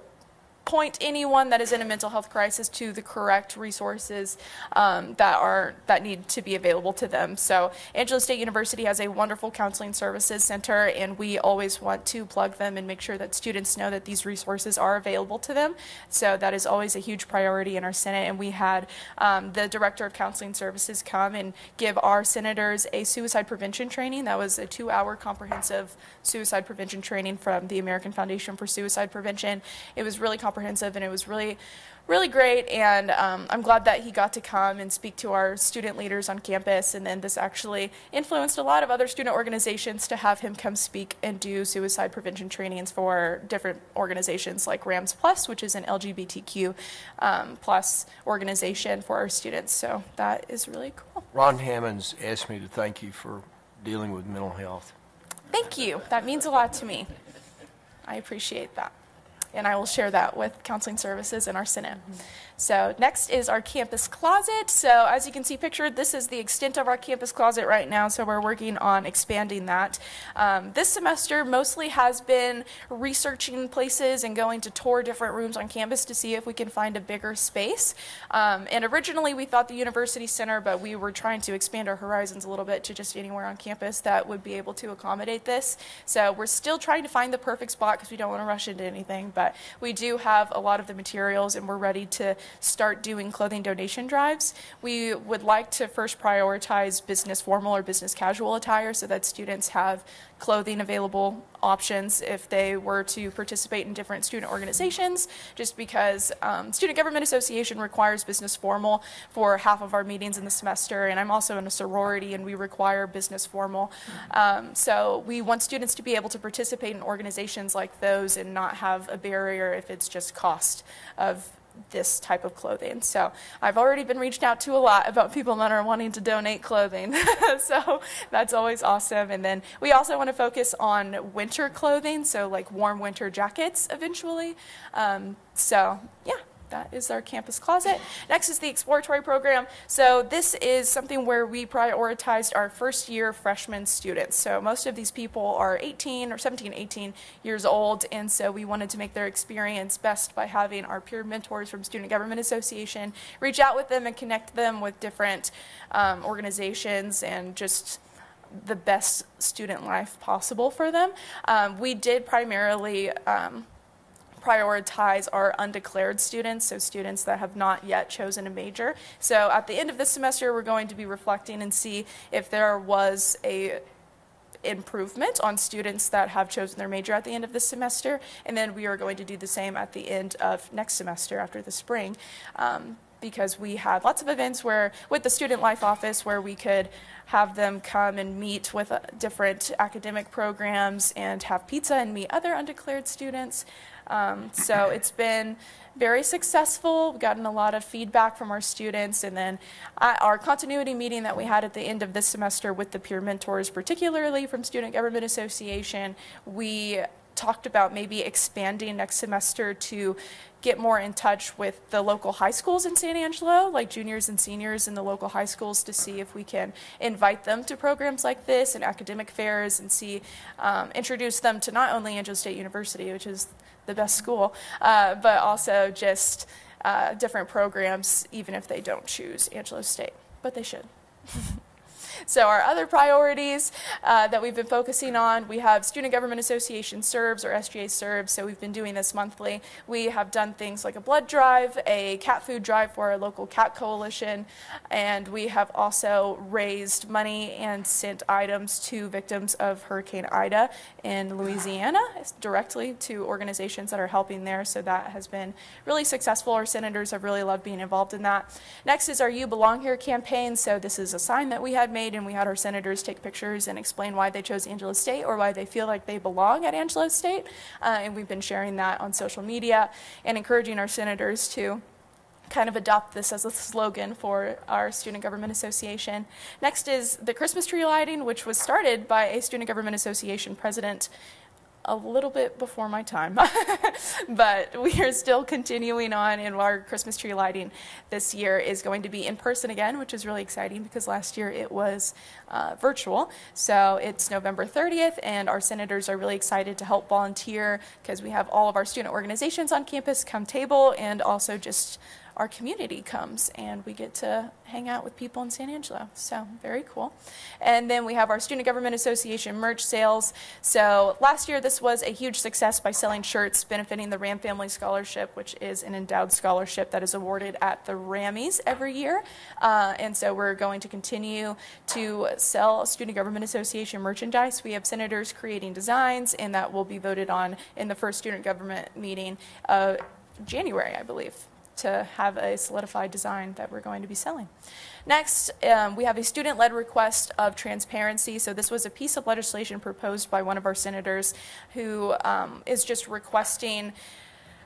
S13: point anyone that is in a mental health crisis to the correct resources um, that are that need to be available to them. So Angelo State University has a wonderful counseling services center, and we always want to plug them and make sure that students know that these resources are available to them. So that is always a huge priority in our Senate, and we had um, the director of counseling services come and give our senators a suicide prevention training. That was a two-hour comprehensive suicide prevention training from the American Foundation for Suicide Prevention. It was really comprehensive and it was really, really great. And um, I'm glad that he got to come and speak to our student leaders on campus. And then this actually influenced a lot of other student organizations to have him come speak and do suicide prevention trainings for different organizations like Rams Plus, which is an LGBTQ um, plus organization for our students. So that is really cool.
S11: Ron Hammonds asked me to thank you for dealing with mental health.
S13: Thank you. That means a lot to me. I appreciate that. And I will share that with counseling services in our Senate. Mm-hmm. So next is our campus closet. So as you can see pictured, this is the extent of our campus closet right now. So we're working on expanding that. Um, this semester mostly has been researching places and going to tour different rooms on campus to see if we can find a bigger space. Um, and originally we thought the university center, but we were trying to expand our horizons a little bit to just anywhere on campus that would be able to accommodate this. So we're still trying to find the perfect spot because we don't want to rush into anything, but we do have a lot of the materials and we're ready to start doing clothing donation drives. We would like to first prioritize business formal or business casual attire so that students have clothing available options if they were to participate in different student organizations, just because um, Student Government Association requires business formal for half of our meetings in the semester, and I'm also in a sorority and we require business formal. Um, so we want students to be able to participate in organizations like those and not have a barrier if it's just cost of this type of clothing. So I've already been reached out to a lot about people that are wanting to donate clothing. [LAUGHS] so that's always awesome. And then we also want to focus on winter clothing, so like warm winter jackets eventually. Um, so yeah that is our campus closet. Next is the exploratory program. So this is something where we prioritized our first year freshman students. So most of these people are 18 or 17, 18 years old, and so we wanted to make their experience best by having our peer mentors from Student Government Association reach out with them and connect them with different um, organizations and just the best student life possible for them. Um, we did primarily um, prioritize our undeclared students, so students that have not yet chosen a major. So at the end of this semester, we're going to be reflecting and see if there was a improvement on students that have chosen their major at the end of this semester, and then we are going to do the same at the end of next semester after the spring. Um, because we had lots of events where, with the Student Life Office, where we could have them come and meet with uh, different academic programs and have pizza and meet other undeclared students. Um, so it's been very successful. We've gotten a lot of feedback from our students. And then our continuity meeting that we had at the end of this semester with the peer mentors, particularly from Student Government Association, we talked about maybe expanding next semester to get more in touch with the local high schools in San Angelo, like juniors and seniors in the local high schools, to see if we can invite them to programs like this and academic fairs and see, um, introduce them to not only Angelo State University, which is the best school, uh, but also just uh, different programs, even if they don't choose Angelo State, but they should. [LAUGHS] So our other priorities uh, that we've been focusing on, we have Student Government Association serves or SGA serves, so we've been doing this monthly. We have done things like a blood drive, a cat food drive for our local cat coalition, and we have also raised money and sent items to victims of Hurricane Ida in Louisiana directly to organizations that are helping there, so that has been really successful. Our senators have really loved being involved in that. Next is our You Belong Here campaign, so this is a sign that we had made and we had our senators take pictures and explain why they chose Angelo State or why they feel like they belong at Angelo State. Uh, and we've been sharing that on social media and encouraging our senators to kind of adopt this as a slogan for our Student Government Association. Next is the Christmas tree lighting, which was started by a Student Government Association president a little bit before my time, [LAUGHS] but we are still continuing on, and our Christmas tree lighting this year is going to be in person again, which is really exciting because last year it was uh, virtual. So it's November 30th, and our senators are really excited to help volunteer because we have all of our student organizations on campus come table and also just our community comes and we get to hang out with people in San Angelo. So very cool. And then we have our Student Government Association merch sales. So last year this was a huge success by selling shirts benefiting the Ram Family Scholarship, which is an endowed scholarship that is awarded at the Rammies every year. Uh, and so we're going to continue to sell Student Government Association merchandise. We have senators creating designs and that will be voted on in the first student government meeting uh, January, I believe to have a solidified design that we're going to be selling. Next, um, we have a student-led request of transparency. So this was a piece of legislation proposed by one of our senators who um, is just requesting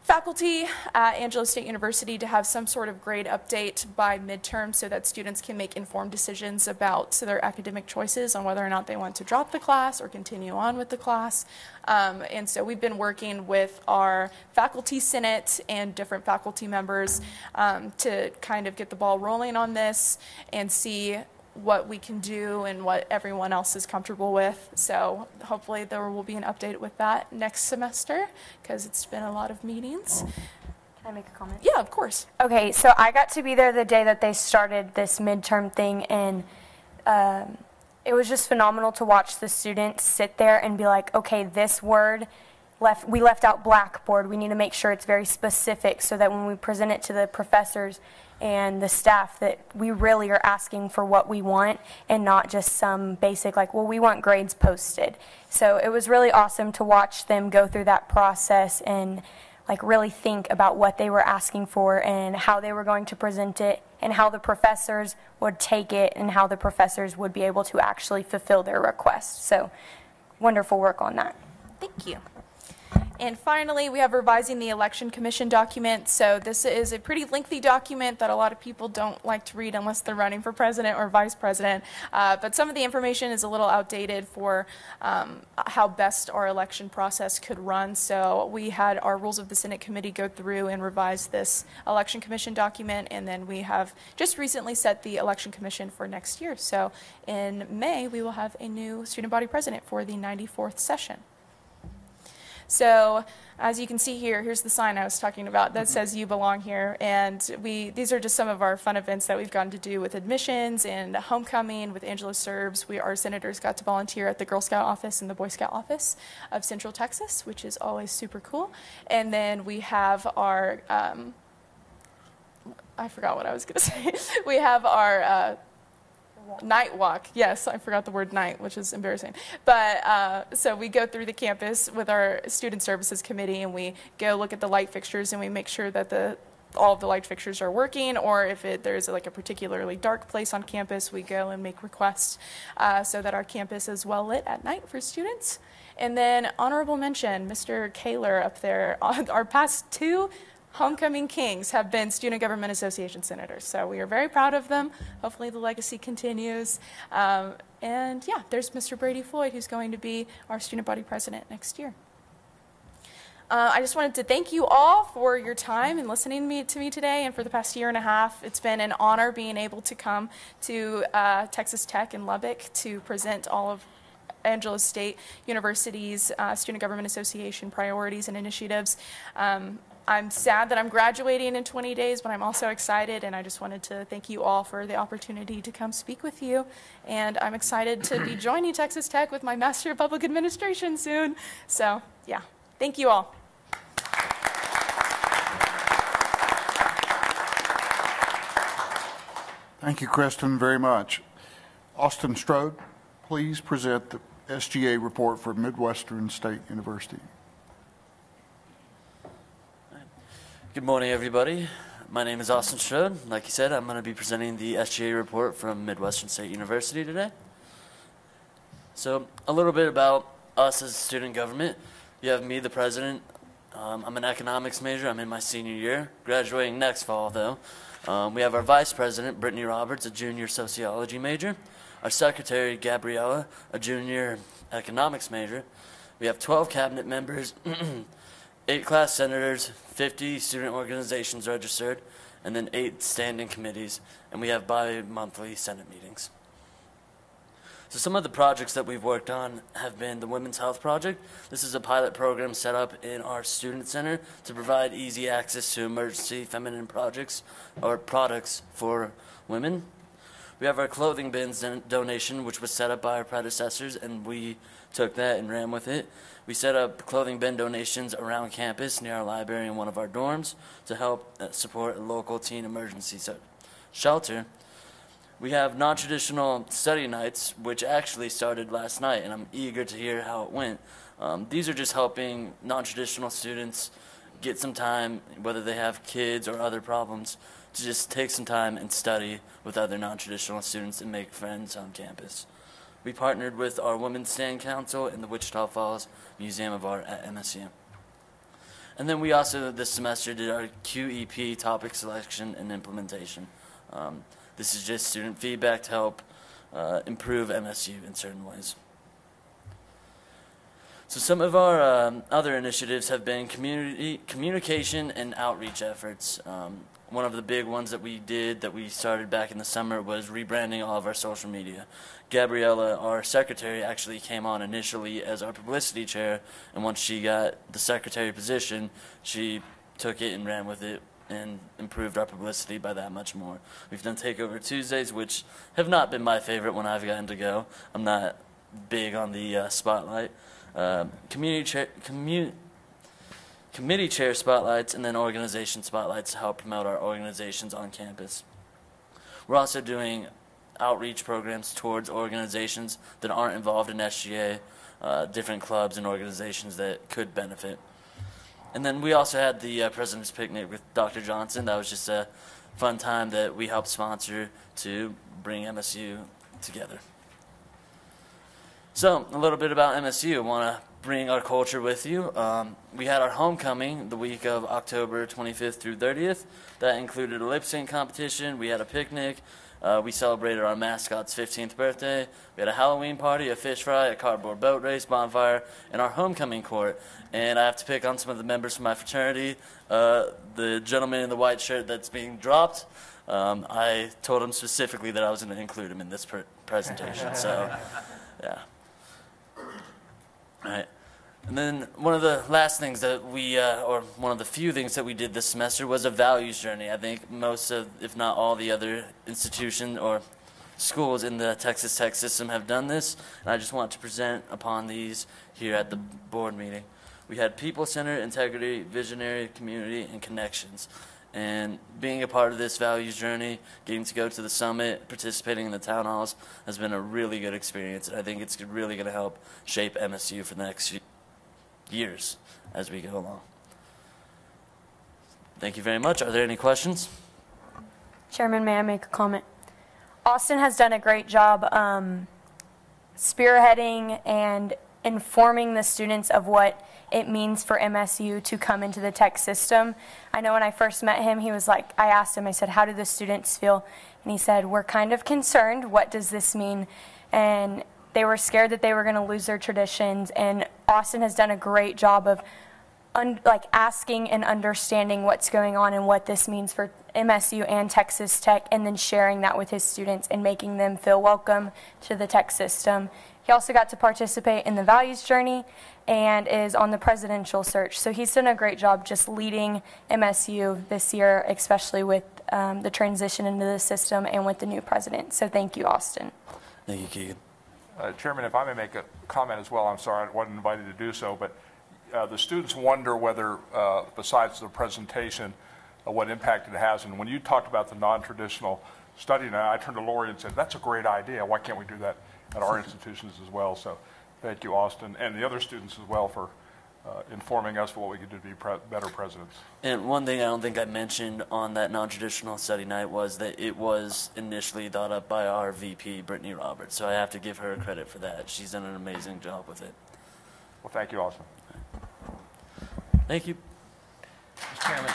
S13: faculty at Angelo State University to have some sort of grade update by midterm so that students can make informed decisions about their academic choices on whether or not they want to drop the class or continue on with the class. Um, and so we've been working with our faculty senate and different faculty members um, to kind of get the ball rolling on this and see what we can do and what everyone else is comfortable with. So hopefully there will be an update with that next semester because it's been a lot of meetings.
S14: Can I make a comment?
S13: Yeah, of course.
S14: Okay, so I got to be there the day that they started this midterm thing, and um, it was just phenomenal to watch the students sit there and be like, okay, this word left we left out blackboard. We need to make sure it's very specific so that when we present it to the professors and the staff that we really are asking for what we want and not just some basic like, well, we want grades posted. So it was really awesome to watch them go through that process and like really think about what they were asking for and how they were going to present it and how the professors would take it and how the professors would be able to actually fulfill their request. So wonderful work on that.
S13: Thank you. And finally, we have revising the election commission document. So this is a pretty lengthy document that a lot of people don't like to read unless they're running for president or vice president. Uh, but some of the information is a little outdated for um, how best our election process could run. So we had our rules of the Senate committee go through and revise this election commission document. And then we have just recently set the election commission for next year. So in May, we will have a new student body president for the 94th session. So as you can see here, here's the sign I was talking about that says you belong here. And we these are just some of our fun events that we've gotten to do with admissions and homecoming with Angelo Serves. We our senators got to volunteer at the Girl Scout office and the Boy Scout office of Central Texas, which is always super cool. And then we have our um, I forgot what I was going [LAUGHS] to say. we have our uh, Night walk. Yes, I forgot the word night, which is embarrassing. But uh, so we go through the campus with our student services committee and we go look at the light fixtures and we make sure that the all of the light fixtures are working, or if it, there's like a particularly dark place on campus, we go and make requests uh, so that our campus is well lit at night for students. And then honorable mention, Mr. Kaler up there, [LAUGHS] our past two homecoming kings have been Student Government Association senators. So we are very proud of them. Hopefully the legacy continues. Um, and yeah, there's Mr. Brady Floyd, who's going to be our student body president next year. Uh, I just wanted to thank you all for your time and listening to me, to me, today and for the past year and a half. It's been an honor being able to come to uh, Texas Tech in Lubbock to present all of Angelo State University's uh, Student Government Association priorities and initiatives. Um, I'm sad that I'm graduating in 20 days, but I'm also excited, and I just wanted to thank you all for the opportunity to come speak with you. And I'm excited to be joining Texas Tech with my Master of Public Administration soon. So, yeah, thank you all.
S1: Thank you, Kristen, very much. Austin Strode, please present the SGA report for Midwestern State University.
S15: Good morning, everybody. My name is Austin Strode. Like you said, I'm going to be presenting the SGA report from Midwestern State University today. So, a little bit about us as student government. You have me, the president. Um, I'm an economics major. I'm in my senior year, graduating next fall, though. Um, we have our vice president, Brittany Roberts, a junior sociology major. Our secretary, Gabriella, a junior economics major. We have 12 cabinet members, [CLEARS THROAT] 8 class senators, 50 student organizations registered, and then 8 standing committees, and we have bi-monthly Senate meetings. So some of the projects that we've worked on have been the Women's Health Project. This is a pilot program set up in our student center to provide easy access to emergency feminine projects or products for women. We have our clothing bins donation, which was set up by our predecessors, and we took that and ran with it. We set up clothing bin donations around campus near our library and one of our dorms to help uh, support a local teen emergency shelter. We have non-traditional study nights, which actually started last night, and I'm eager to hear how it went. Um, these are just helping non-traditional students get some time, whether they have kids or other problems, to just take some time and study with other non-traditional students and make friends on campus. We partnered with our Women's Stand Council and the Wichita Falls Museum of Art at MSU. And then we also, this semester, did our QEP topic selection and implementation. Um, this is just student feedback to help uh, improve MSU in certain ways. So some of our um, other initiatives have been community communication and outreach efforts. Um, one of the big ones that we did that we started back in the summer was rebranding all of our social media. Gabriella, our secretary, actually came on initially as our publicity chair, and once she got the secretary position, she took it and ran with it and improved our publicity by that much more. We've done Takeover Tuesdays, which have not been my favorite when I've gotten to go. I'm not big on the uh, spotlight. Uh, community chair, commu committee chair spotlights and then organization spotlights to help promote our organizations on campus. We're also doing outreach programs towards organizations that aren't involved in SGA, uh, different clubs and organizations that could benefit. And then we also had the uh, President's Picnic with Dr. Johnson. That was just a fun time that we helped sponsor to bring MSU together. So, a little bit about MSU. Want to bring our culture with you. Um, we had our homecoming the week of October 25th through 30th. That included a lip sync competition. We had a picnic. Uh, we celebrated our mascot's 15th birthday. We had a Halloween party, a fish fry, a cardboard boat race, bonfire, and our homecoming court. And I have to pick on some of the members from my fraternity. Uh, the gentleman in the white shirt that's being dropped, um, I told him specifically that I was going to include him in this pr presentation. So, [LAUGHS] yeah. All right. And then one of the last things that we, uh, or one of the few things that we did this semester was a values journey. I think most of, if not all the other institutions or schools in the Texas Tech system have done this, and I just want to present upon these here at the board meeting. We had people-centered, integrity, visionary, community, and connections. And being a part of this values journey, getting to go to the summit, participating in the town halls, has been a really good experience. And I think it's really going to help shape MSU for the next years as we go along. Thank you very much. Are there any questions?
S14: Chairman, may I make a comment? Austin has done a great job um, spearheading and informing the students of what it means for MSU to come into the tech system. I know when I first met him, he was like, I asked him, I said, how do the students feel? And he said, we're kind of concerned. What does this mean? And they were scared that they were going to lose their traditions. And Austin has done a great job of like asking and understanding what's going on and what this means for MSU and Texas Tech, and then sharing that with his students and making them feel welcome to the tech system. He also got to participate in the values journey and is on the presidential search. So he's done a great job just leading MSU this year, especially with um, the transition into the system and with the new president. So thank you, Austin.
S15: Thank you, Keegan.
S5: Uh, Chairman, if I may make a comment as well, I'm sorry I wasn't invited to do so, but uh, the students wonder whether, uh, besides the presentation, uh, what impact it has. And when you talked about the non-traditional study, I turned to Lori and said, that's a great idea. Why can't we do that at our institutions as well? So thank you, Austin, and the other students as well for Uh, informing us for what we could do to be pre- better presidents.
S15: And one thing I don't think I mentioned on that non-traditional study night was that it was initially thought up by our VP, Brittany Roberts. So I have to give her credit for that. She's done an amazing job with it.
S5: Well, thank you, Austin.
S15: Thank you.
S3: Mr. Chairman.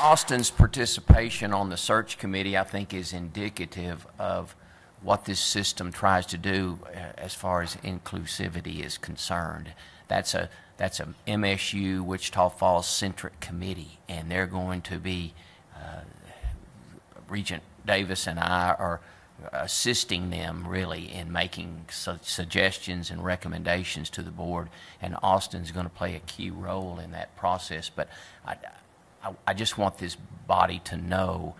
S3: Austin's participation on the search committee, I think, is indicative of what this system tries to do uh, as far as inclusivity is concerned. That's a that's a MSU Wichita Falls centric committee, and they're going to be uh, Regent Davis and I are assisting them really in making su suggestions and recommendations to the board, and Austin's going to play a key role in that process. But I, I, I just want this body to know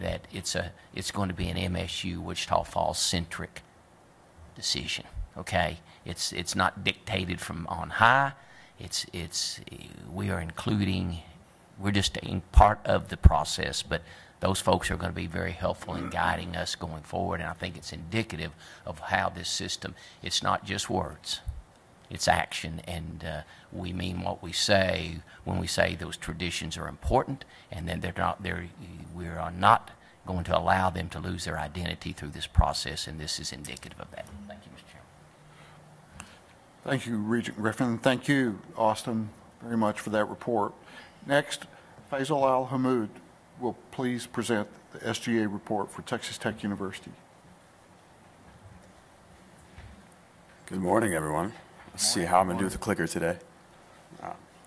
S3: that it's a it's going to be an MSU Wichita Falls centric decision. Okay, it's it's not dictated from on high. It's it's we are including we're just in part of the process, but those folks are going to be very helpful in guiding us going forward. And I think it's indicative of how this system. It's not just words it's action, and uh, we mean what we say when we say those traditions are important, and then they're not, they're, we are not going to allow them to lose their identity through this process, and this is indicative of that. Thank you, Mr. Chairman.
S1: Thank you, Regent Griffin. Thank you, Austin, very much for that report. Next, Faisal Al Hamoud will please present the SGA report for Texas Tech University.
S16: Good morning, everyone. Let's see how I'm going to do with the clicker today.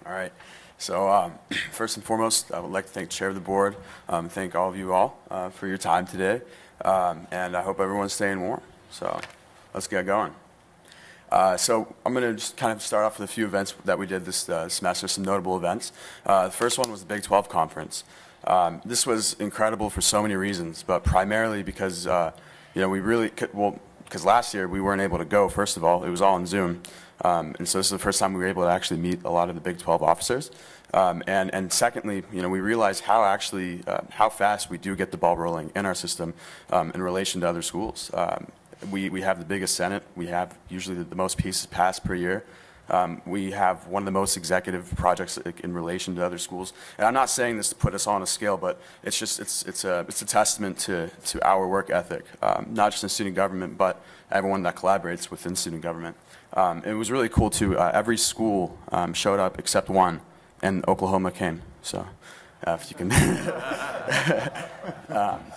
S16: All right. So um, [CLEARS THROAT] first and foremost, I would like to thank the chair of the board, um, thank all of you all uh, for your time today, um, and I hope everyone's staying warm. So let's get going. Uh, so I'm going to just kind of start off with a few events that we did this uh, semester, some notable events. Uh, the first one was the Big 12 Conference. Um, this was incredible for so many reasons, but primarily because, uh, you know, we really, could, well, because last year we weren't able to go, first of all. It was all on Zoom. Um, and so this is the first time we were able to actually meet a lot of the Big 12 officers. Um, and, and secondly, you know, we realized how actually, uh, how fast we do get the ball rolling in our system um, in relation to other schools. Um, we, we have the biggest Senate. We have usually the, the most pieces passed per year. Um, we have one of the most executive projects in relation to other schools. And I'm not saying this to put us on a scale, but it's just, it's, it's, a, it's a testament to, to our work ethic, um, not just in student government, but everyone that collaborates within student government. Um, it was really cool too. Uh, every school um, showed up except one, and Oklahoma came. So, uh, if you can. [LAUGHS] um, [LAUGHS]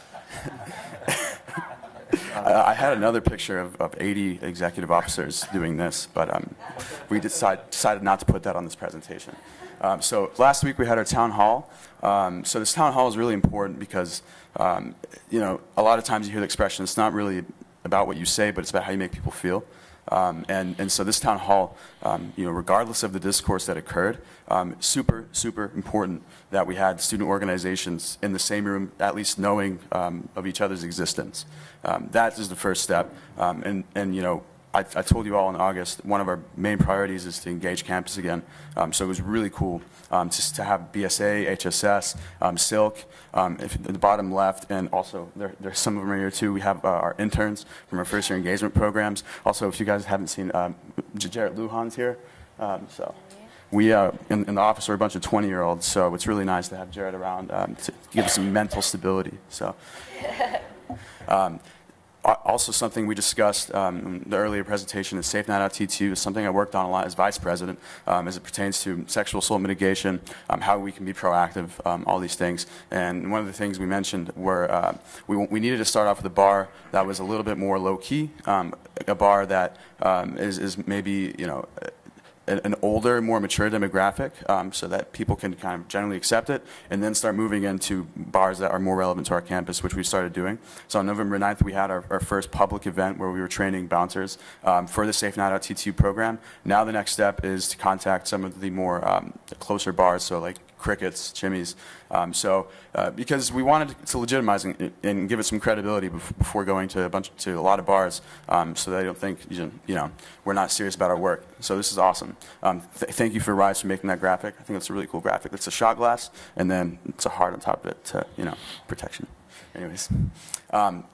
S16: I had another picture of, of 80 executive officers doing this, but um, we decide, decided not to put that on this presentation. Um, so last week we had our town hall. Um, so this town hall is really important because, you know, a lot of times you hear the expression, it's not really about what you say, but it's about how you make people feel. Um, and, and so this town hall, um, you know, regardless of the discourse that occurred, um, super, super important that we had student organizations in the same room, at least knowing um, of each other's existence. Um, that is the first step. Um, and, and, you know, I, I, told you all in August, one of our main priorities is to engage campus again. So it was really cool um, just to have BSA, HSS, um, Silk, um, if, the bottom left, and also there, there's some of them here too. We have uh, our interns from our first year engagement programs. Also, if you guys haven't seen, um, Jarrett Lujan's here. Um, so we uh, in, in the office are a bunch of 20 year olds, so it's really nice to have Jarrett around um, to give us some mental stability. So. [LAUGHS] Al- also, something we discussed um, in the earlier presentation is Safe Night Out T2 is something I worked on a lot as vice president um, as it pertains to sexual assault mitigation, um, how we can be proactive, um, all these things. And one of the things we mentioned were uh, we, we needed to start off with a bar that was a little bit more low key, um, a bar that um, is, is maybe you know an older, more mature demographic um, so that people can kind of generally accept it and then start moving into bars that are more relevant to our campus, which we started doing. So on November 9th, we had our, our first public event where we were training bouncers um, for the Safe Night Out T2 program. Now the next step is to contact some of the more um, closer bars, so like crickets, Chimy's. Um, so, uh, because we wanted to legitimize and, and give it some credibility before going to a bunch to a lot of bars, um, so they don't think you know, we're not serious about our work. So this is awesome. Um, th- thank you for Rise for making that graphic. I think it's a really cool graphic. It's a shot glass, and then it's a heart on top of it to you know protection. Anyways. Um,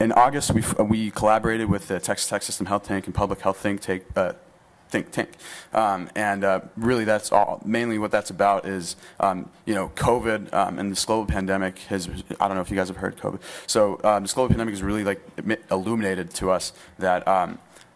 S16: in August, we, we collaborated with the Texas Tech System Health Tank and Public Health Think Tank, uh, think tank. Um, and uh, really, that's all. Mainly, what that's about is, um, you know, COVID um, and this global pandemic has. I don't know if you guys have heard COVID. So um, this global pandemic has really like illuminated to us that.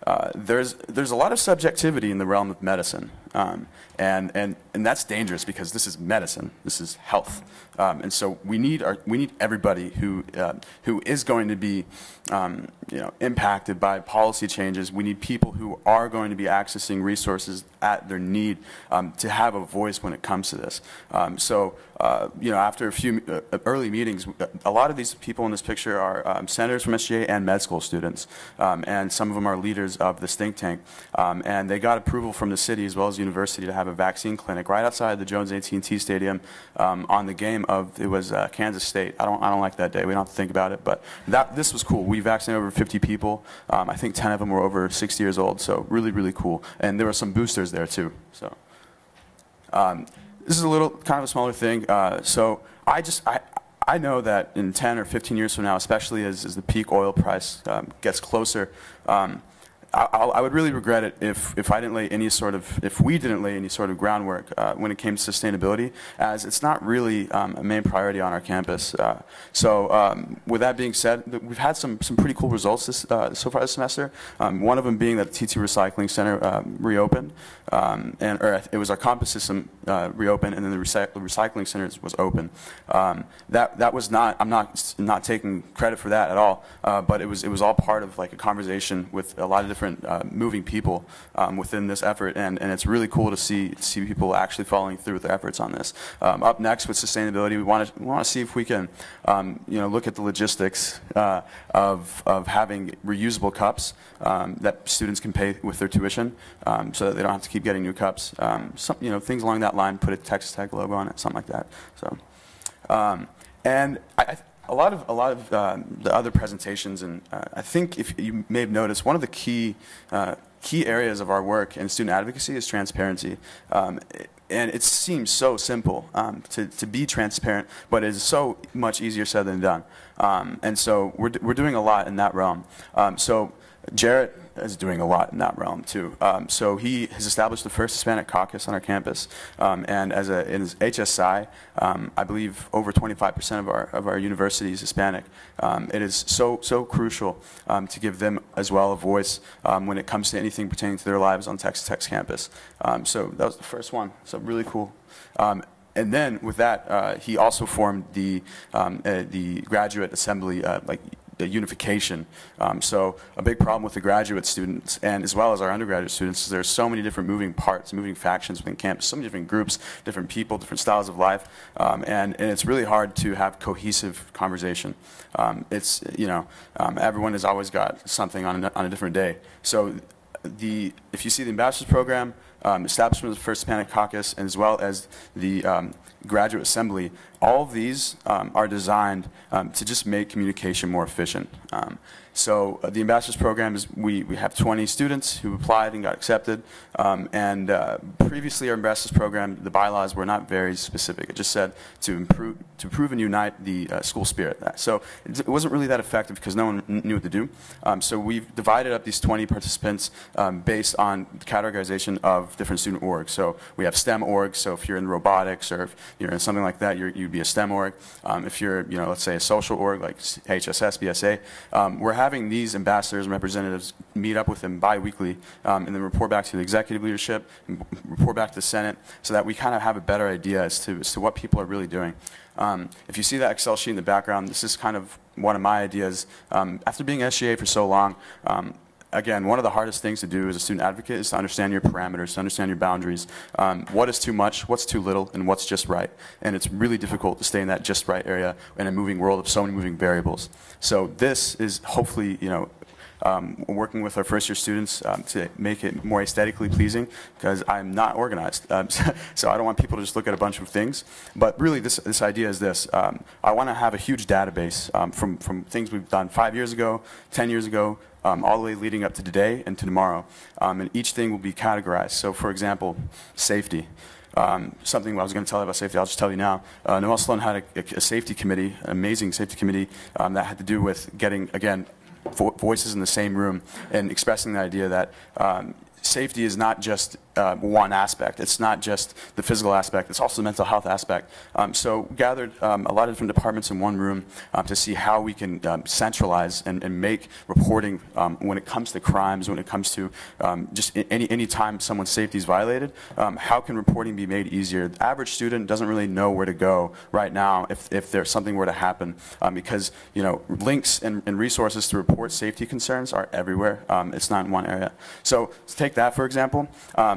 S16: Uh, there's there's a lot of subjectivity in the realm of medicine, um, and and and that's dangerous because this is medicine, this is health, um, and so we need our we need everybody who uh, who is going to be um, you know impacted by policy changes. We need people who are going to be accessing resources at their need um, to have a voice when it comes to this. Um, so uh, you know after a few uh, early meetings, a lot of these people in this picture are um, senators from SGA and med school students, um, and some of them are leaders of this think tank. Um, and they got approval from the city as well as the university to have a vaccine clinic right outside the Jones AT&T Stadium um, on the game of it was uh, Kansas State. I don't I don't like that day. We don't have to think about it, but that this was cool. We vaccinated over 50 people. Um, I think 10 of them were over 60 years old. So really really cool. And there were some boosters there too. So. Um, this is a little kind of a smaller thing. Uh, so I just I, I know that in 10 or 15 years from now, especially as, as the peak oil price um, gets closer, um, I, I would really regret it if, if I didn't lay any sort of, if we didn't lay any sort of groundwork uh, when it came to sustainability, as it's not really um, a main priority on our campus. Uh, so um, with that being said, we've had some, some pretty cool results this, uh, so far this semester. Um, one of them being that the T2 Recycling Center um, reopened, um, and or it was our campus system uh, reopened, and then the recy- recycling center was open. Um, that that was not. I'm not not taking credit for that at all. Uh, but it was it was all part of like a conversation with a lot of different uh, moving people um, within this effort, and, and it's really cool to see see people actually following through with their efforts on this. Um, up next with sustainability, we want to want to see if we can um, you know look at the logistics uh, of of having reusable cups um, that students can pay with their tuition, um, so that they don't have to keep getting new cups. Some you know things along that line. Put a Texas Tech logo on it, something like that. So. And I, a lot of a lot of uh, the other presentations, and uh, I think if you may have noticed, one of the key uh, key areas of our work in student advocacy is transparency. Um, and it seems so simple um, to, to be transparent, but it is so much easier said than done. Um, and so we're, we're doing a lot in that realm. Um, so Jarrett is doing a lot in that realm too. Um, so he has established the first Hispanic caucus on our campus, um, and as a in HSI, um, I believe over 25% of our of our university is Hispanic. Um, it is so so crucial um, to give them as well a voice um, when it comes to anything pertaining to their lives on Texas Tech's campus. so that was the first one. So really cool. and then with that, uh, he also formed the uh, the graduate assembly, uh, like the unification. Um, so a big problem with the graduate students and as well as our undergraduate students is there's so many different moving parts, moving factions within campus, so many different groups, different people, different styles of life, um, and, and it's really hard to have cohesive conversation. Um, it's, you know, um, everyone has always got something on a, on a different day. So the, if you see the ambassadors program, um, establishment of the first Hispanic caucus, and as well as the um, graduate assembly, all of these um, are designed um, to just make communication more efficient. Um, so uh, the ambassadors program is we, we have 20 students who applied and got accepted. Um, and uh, previously our ambassadors program, the bylaws were not very specific. It just said to improve, to improve and unite the uh, school spirit. So it, it wasn't really that effective because no one knew what to do. Um, so we've divided up these 20 participants um, based on categorization of different student orgs. So we have STEM orgs. So if you're in robotics or if you're in something like that, you're, you'd be a STEM org. Um, if you're, you know, let's say a social org like HSS, BSA, um, we're having these ambassadors and representatives meet up with them biweekly um, and then report back to the executive leadership and report back to the Senate so that we kind of have a better idea as to, as to what people are really doing. Um, if you see that Excel sheet in the background, this is kind of one of my ideas. Um, after being SGA for so long, um, again, one of the hardest things to do as a student advocate is to understand your parameters, to understand your boundaries. Um, what is too much, what's too little, and what's just right. And it's really difficult to stay in that just right area in a moving world of so many moving variables. So this is hopefully, you know, um, working with our first year students um, to make it more aesthetically pleasing because I'm not organized. Um, [LAUGHS] so I don't want people to just look at a bunch of things. But really, this, this idea is this. Um, I want to have a huge database um, from, from things we've done five years ago, 10 years ago, um, all the way leading up to today and to tomorrow. Um, and each thing will be categorized. So, for example, safety. Um, something I was going to tell you about safety, I'll just tell you now. Uh, Noel Sloan had a, a, safety committee, an amazing safety committee um, that had to do with getting, again, vo voices in the same room and expressing the idea that um, safety is not just uh, one aspect. It's not just the physical aspect, it's also the mental health aspect. Um, so gathered um, a lot of different departments in one room um, to see how we can um, centralize and, and, make reporting um, when it comes to crimes, when it comes to um, just any, any time someone's safety is violated, how can reporting be made easier? The average student doesn't really know where to go right now if, if there's something were to happen because you know links and, and, resources to report safety concerns are everywhere. it's not in one area. So let's take that for example.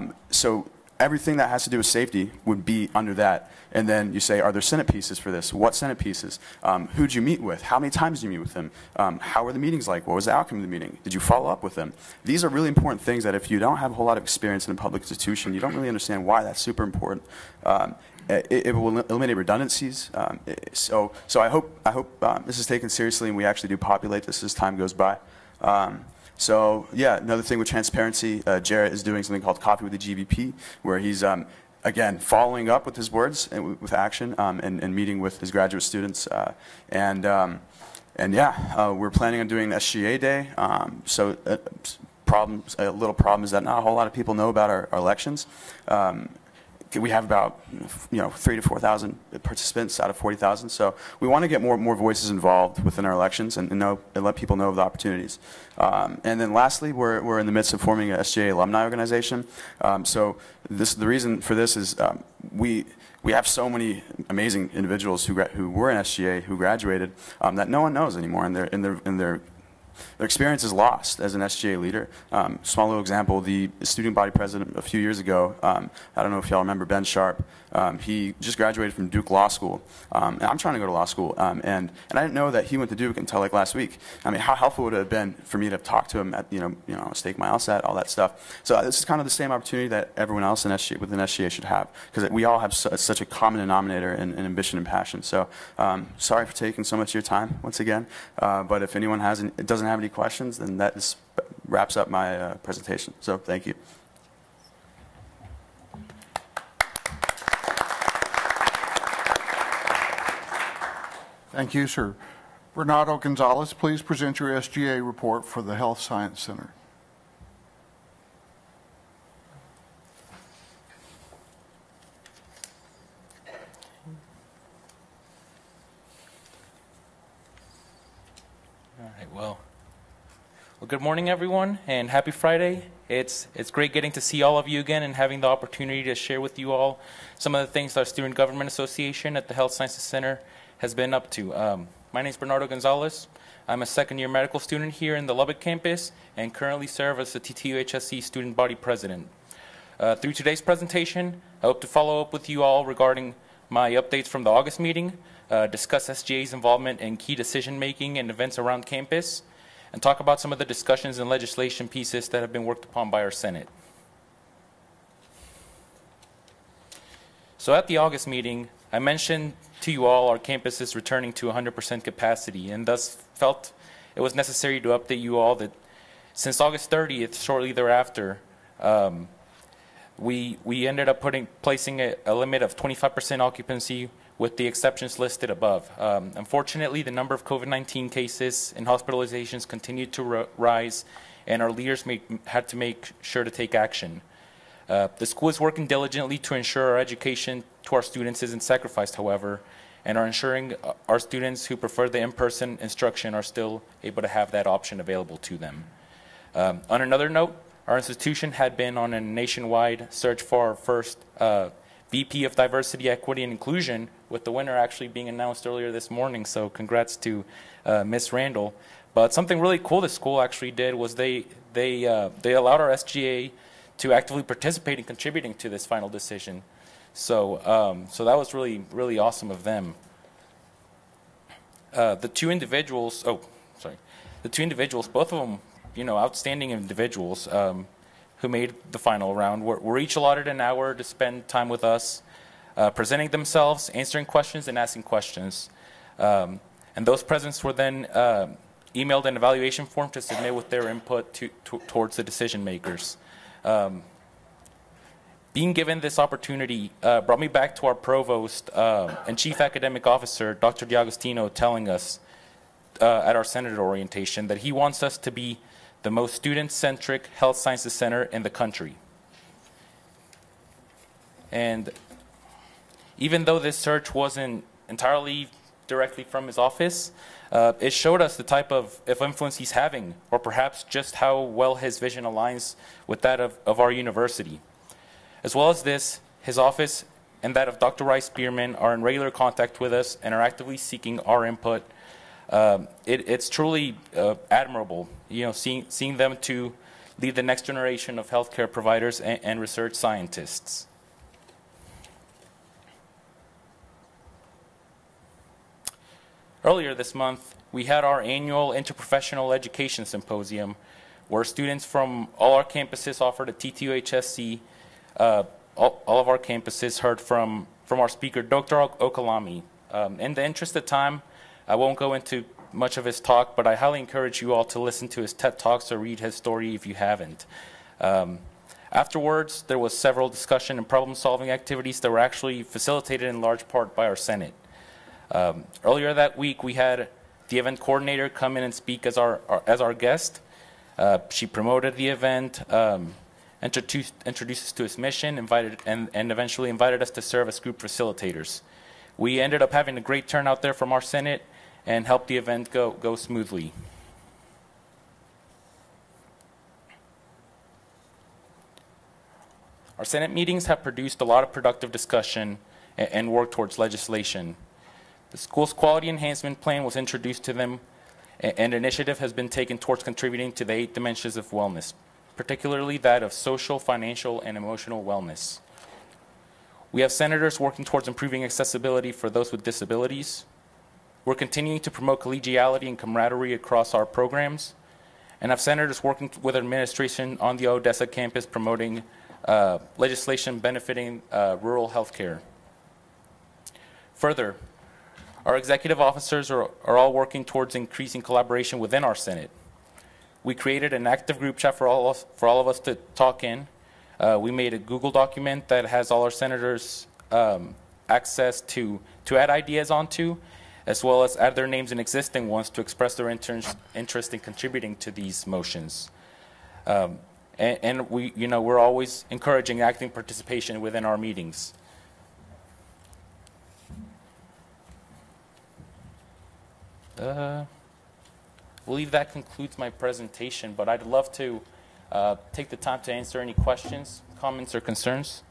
S16: Um, so everything that has to do with safety would be under that. And then you say, are there Senate pieces for this? What Senate pieces? Um, who'd you meet with? How many times did you meet with them? Um, how were the meetings like? What was the outcome of the meeting? Did you follow up with them? These are really important things that if you don't have a whole lot of experience in a public institution, you don't really understand why that's super important. Um, it, it, will eliminate redundancies. Um, so, so I hope, I hope um, this is taken seriously and we actually do populate this as time goes by. Um, so yeah, another thing with transparency, uh, Jarrett is doing something called Coffee with the GVP, where he's um, again following up with his words and with action um, and, and, meeting with his graduate students. Uh, and um, and yeah, uh, we're planning on doing SGA Day. Um, so uh, problems, a little problem is that not a whole lot of people know about our, our elections. Um, we have about you know three to four thousand participants out of forty thousand. So we want to get more more voices involved within our elections and, and know and let people know of the opportunities. Um, and then lastly, we're we're in the midst of forming a SGA alumni organization. Um, so this the reason for this is um, we. We have so many amazing individuals who, who were in SGA who graduated um, that no one knows anymore, and they're, and they're, and they're their experience is lost as an SGA leader. Um, small little example, the student body president a few years ago, um, I don't know if y'all remember Ben Sharp, um, he just graduated from Duke Law School. Um, and I'm trying to go to law school. Um, and, and I didn't know that he went to Duke until like last week. I mean, how helpful would it have been for me to talk to him at, you know, you know stake my LSAT, all that stuff. So uh, this is kind of the same opportunity that everyone else in SGA, within SGA should have. Because we all have su such a common denominator in, in ambition and passion. So um, sorry for taking so much of your time once again. Uh, but if anyone has any, doesn't have any questions, then that is, wraps up my uh, presentation. So thank you.
S1: Thank you, sir. Bernardo Gonzalez, please present your SGA report for the Health Science Center.
S17: All right, well, well, good morning, everyone, and happy Friday. It's, it's great getting to see all of you again and having the opportunity to share with you all some of the things that our Student Government Association at the Health Sciences Center has been up to. Um, my name is Bernardo Gonzalez. I'm a second year medical student here in the Lubbock campus and currently serve as the TTUHSC student body president. Uh, through today's presentation, I hope to follow up with you all regarding my updates from the August meeting, uh, discuss SGA's involvement in key decision making and events around campus, and talk about some of the discussions and legislation pieces that have been worked upon by our Senate. So at the August meeting, I mentioned to you all our campus is returning to 100% capacity and thus felt it was necessary to update you all that since August 30th, shortly thereafter, um, we, we ended up putting, placing a, a limit of 25% occupancy with the exceptions listed above. Um, unfortunately, the number of COVID-19 cases and hospitalizations continued to rise, and our leaders had to make sure to take action. Uh, the school is working diligently to ensure our education to our students isn't sacrificed, however, and are ensuring uh, our students who prefer the in-person instruction are still able to have that option available to them. Um, on another note, our institution had been on a nationwide search for our first uh, VP of Diversity, Equity, and Inclusion, with the winner actually being announced earlier this morning. So congrats to uh, Miss Randall. But something really cool the school actually did was they they uh, they allowed our SGA to actively participate in contributing to this final decision. So um, so that was really really awesome of them. Uh, the two individuals, oh, sorry, the two individuals, both of them, you know, outstanding individuals um, who made the final round, were, were each allotted an hour to spend time with us, uh, presenting themselves, answering questions, and asking questions. Um, and those presents were then uh, emailed an evaluation form to submit with their input to, to, towards the decision makers. Um, being given this opportunity uh, brought me back to our provost uh, and chief academic officer, Dr. D'Agostino, telling us uh, at our senator orientation that he wants us to be the most student-centric health sciences center in the country. And even though this search wasn't entirely directly from his office, uh, it showed us the type of, of influence he's having, or perhaps just how well his vision aligns with that of, of our university. As well as this, his office and that of Dr. Rice Spearman are in regular contact with us and are actively seeking our input. Um, it, it's truly uh, admirable, you know, seeing, seeing them to lead the next generation of healthcare providers and, and research scientists. Earlier this month, we had our annual Interprofessional Education Symposium, where students from all our campuses offered a TTUHSC. Uh, all, all, of our campuses heard from, from our speaker, Dr. Okalami. Um, in the interest of time, I won't go into much of his talk, but I highly encourage you all to listen to his TED Talks or read his story if you haven't. Um, afterwards, there was several discussion and problem-solving activities that were actually facilitated in large part by our Senate. Um, earlier that week, we had the event coordinator come in and speak as our, our as our guest. Uh, she promoted the event, um, introduced, introduced us to his mission, invited, and, and eventually invited us to serve as group facilitators. We ended up having a great turnout there from our Senate and helped the event go, go smoothly. Our Senate meetings have produced a lot of productive discussion and, and work towards legislation. The school's quality enhancement plan was introduced to them, and initiative has been taken towards contributing to the eight dimensions of wellness, particularly that of social, financial, and emotional wellness. We have senators working towards improving accessibility for those with disabilities. We're continuing to promote collegiality and camaraderie across our programs, and have senators working with administration on the Odessa campus promoting uh, legislation benefiting uh, rural health care. Further, our executive officers are, are all working towards increasing collaboration within our Senate. We created an active group chat for all, us, for all of us to talk in. Uh, we made a Google document that has all our senators um, access to, to add ideas onto, as well as add their names and existing ones to express their inter interest in contributing to these motions. Um, and, and, we, you know, we're always encouraging active participation within our meetings. Uh, believe that concludes my presentation, but I'd love to uh, take the time to answer any questions, comments, or concerns.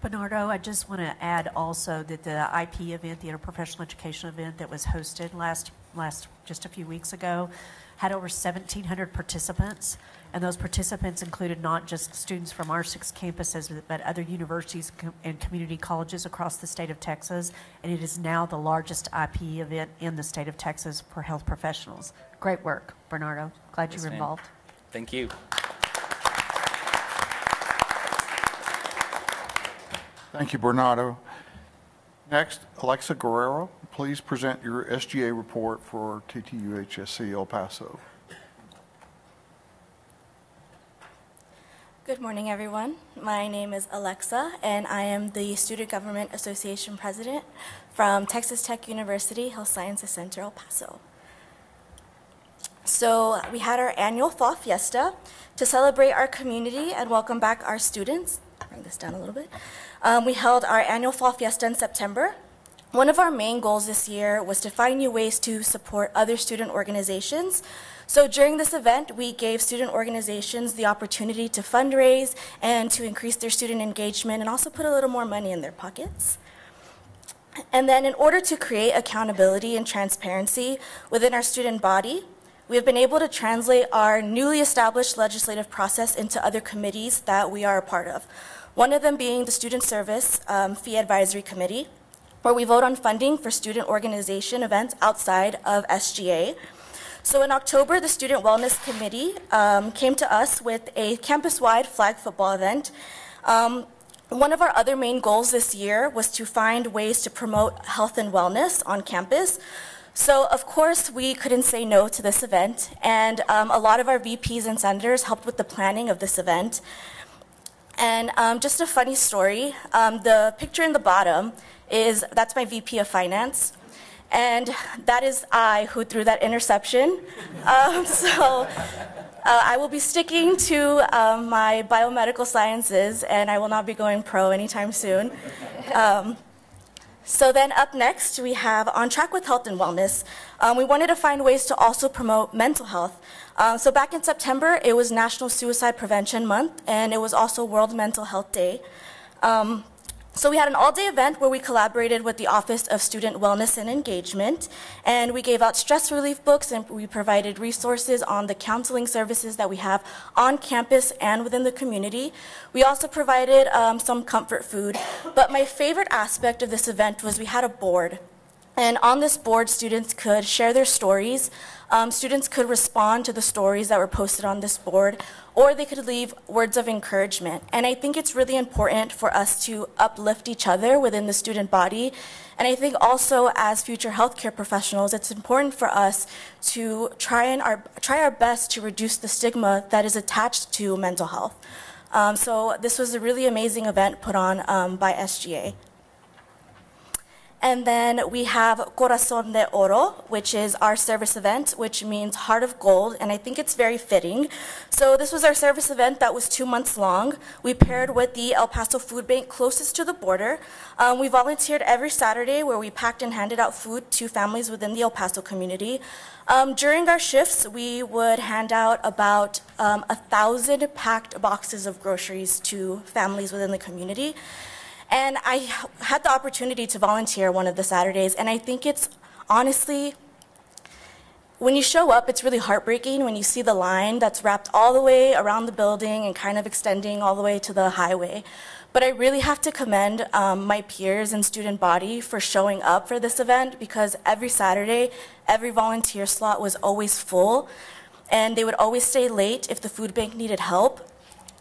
S4: Bernardo, I just want to add also that the IP event, the Interprofessional Education event that was hosted last, last just a few weeks ago, had over 1,700 participants, and those participants included not just students from our six campuses, but other universities and community colleges across the state of Texas, and it is now the largest IP event in the state of Texas for health professionals. Great work, Bernardo. Glad
S17: yes,
S4: you were involved.
S17: Thank you.
S1: Thank you, Bernardo. Next, Alexa Guerrero, please present your SGA report for TTUHSC El Paso.
S18: Good morning, everyone. My name is Alexa, and I am the Student Government Association President from Texas Tech University Health Sciences Center, El Paso. So we had our annual Fall Fiesta to celebrate our community and welcome back our students. Bring this down a little bit. Um, we held our annual Fall Fiesta in September. One of our main goals this year was to find new ways to support other student organizations so during this event, we gave student organizations the opportunity to fundraise and to increase their student engagement and also put a little more money in their pockets. And then in order to create accountability and transparency within our student body, we have been able to translate our newly established legislative process into other committees that we are a part of. One of them being the Student Service um, Fee Advisory Committee, where we vote on funding for student organization events outside of SGA. So in October, the Student Wellness Committee um, came to us with a campus-wide flag football event. Um, one of our other main goals this year was to find ways to promote health and wellness on campus. So of course, we couldn't say no to this event, and um, a lot of our VPs and senators helped with the planning of this event. And um, just a funny story, um, the picture in the bottom is, that's my VP of Finance. And that is I who threw that interception. [LAUGHS] Um, so uh, I will be sticking to um, my biomedical sciences, and I will not be going pro anytime soon. Um, so then up next, we have On Track with Health and Wellness. Um, we wanted to find ways to also promote mental health. Um, so back in September, it was National Suicide Prevention Month, and it was also World Mental Health Day. So we had an all-day event where we collaborated with the Office of Student Wellness and Engagement, and we gave out stress relief books and we provided resources on the counseling services that we have on campus and within the community. We also provided um, some comfort food, but my favorite aspect of this event was we had a board. And on this board, students could share their stories. Um, students could respond to the stories that were posted on this board, or they could leave words of encouragement. And I think it's really important for us to uplift each other within the student body. And I think also as future healthcare professionals, it's important for us to try, and our, try our best to reduce the stigma that is attached to mental health. Um, so this was a really amazing event put on um, by SGA. And then we have Corazón de Oro, which is our service event, which means heart of gold, and I think it's very fitting. So this was our service event that was two months long. We paired with the El Paso Food Bank closest to the border. Um, we volunteered every Saturday where we packed and handed out food to families within the El Paso community. Um, during our shifts, we would hand out about um, a thousand packed boxes of groceries to families within the community. And I had the opportunity to volunteer one of the Saturdays, and I think it's honestly, when you show up, it's really heartbreaking when you see the line that's wrapped all the way around the building and kind of extending all the way to the highway. But I really have to commend um, my peers and student body for showing up for this event because every Saturday, every volunteer slot was always full, and they would always stay late if the food bank needed help.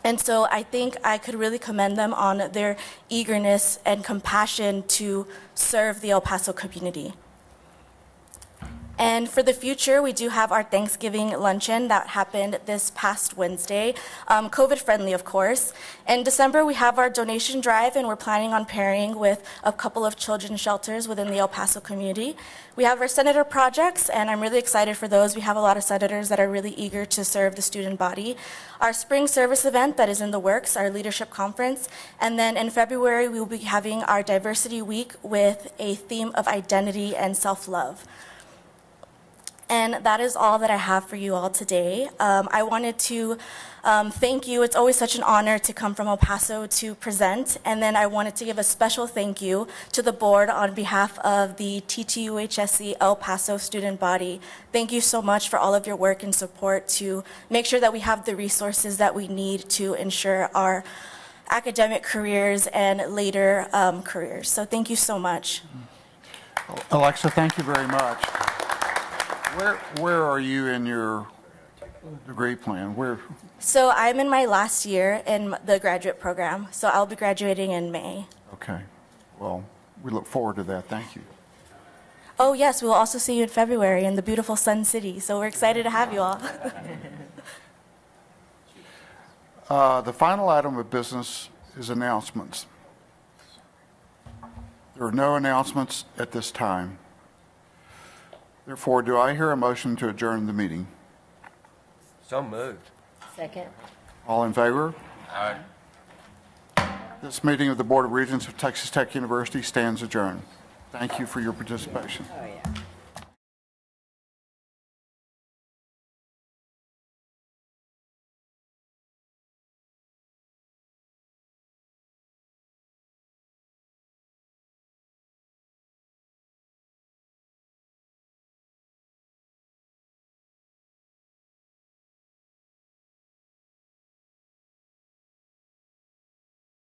S18: And so I think I could really commend them on their eagerness and compassion to serve the El Paso community. And for the future, we do have our Thanksgiving luncheon that happened this past Wednesday, um, COVID friendly, of course. In December, we have our donation drive, and we're planning on pairing with a couple of children's shelters within the El Paso community. We have our senator projects, and I'm really excited for those. We have a lot of senators that are really eager to serve the student body. Our spring service event that is in the works, our leadership conference, and then in February, we will be having our diversity week with a theme of identity and self-love. And that is all that I have for you all today. Um, I wanted to um, thank you. It's always such an honor to come from El Paso to present. And then I wanted to give a special thank you to the board on behalf of the TTUHSC El Paso student body. Thank you so much for all of your work and support to make sure that we have the resources that we need to ensure our academic careers and later um, careers. So thank you so much.
S1: Alexa, thank you very much. Where, where are you in your degree plan? Where?
S18: So I'm in my last year in the graduate program, so I'll be graduating in May.
S1: Okay. Well, we look forward to that. Thank you.
S18: Oh, yes, we'll also see you in February in the beautiful Sun City. So we're excited to have you all. [LAUGHS]
S1: Uh, The final item of business is announcements. There are no announcements at this time. Therefore, do I hear a motion to adjourn the meeting?
S11: So moved.
S19: Second.
S1: All in favor?
S11: Aye.
S1: This meeting of the Board of Regents of Texas Tech University stands adjourned. Thank you for your participation.
S19: Oh, yeah.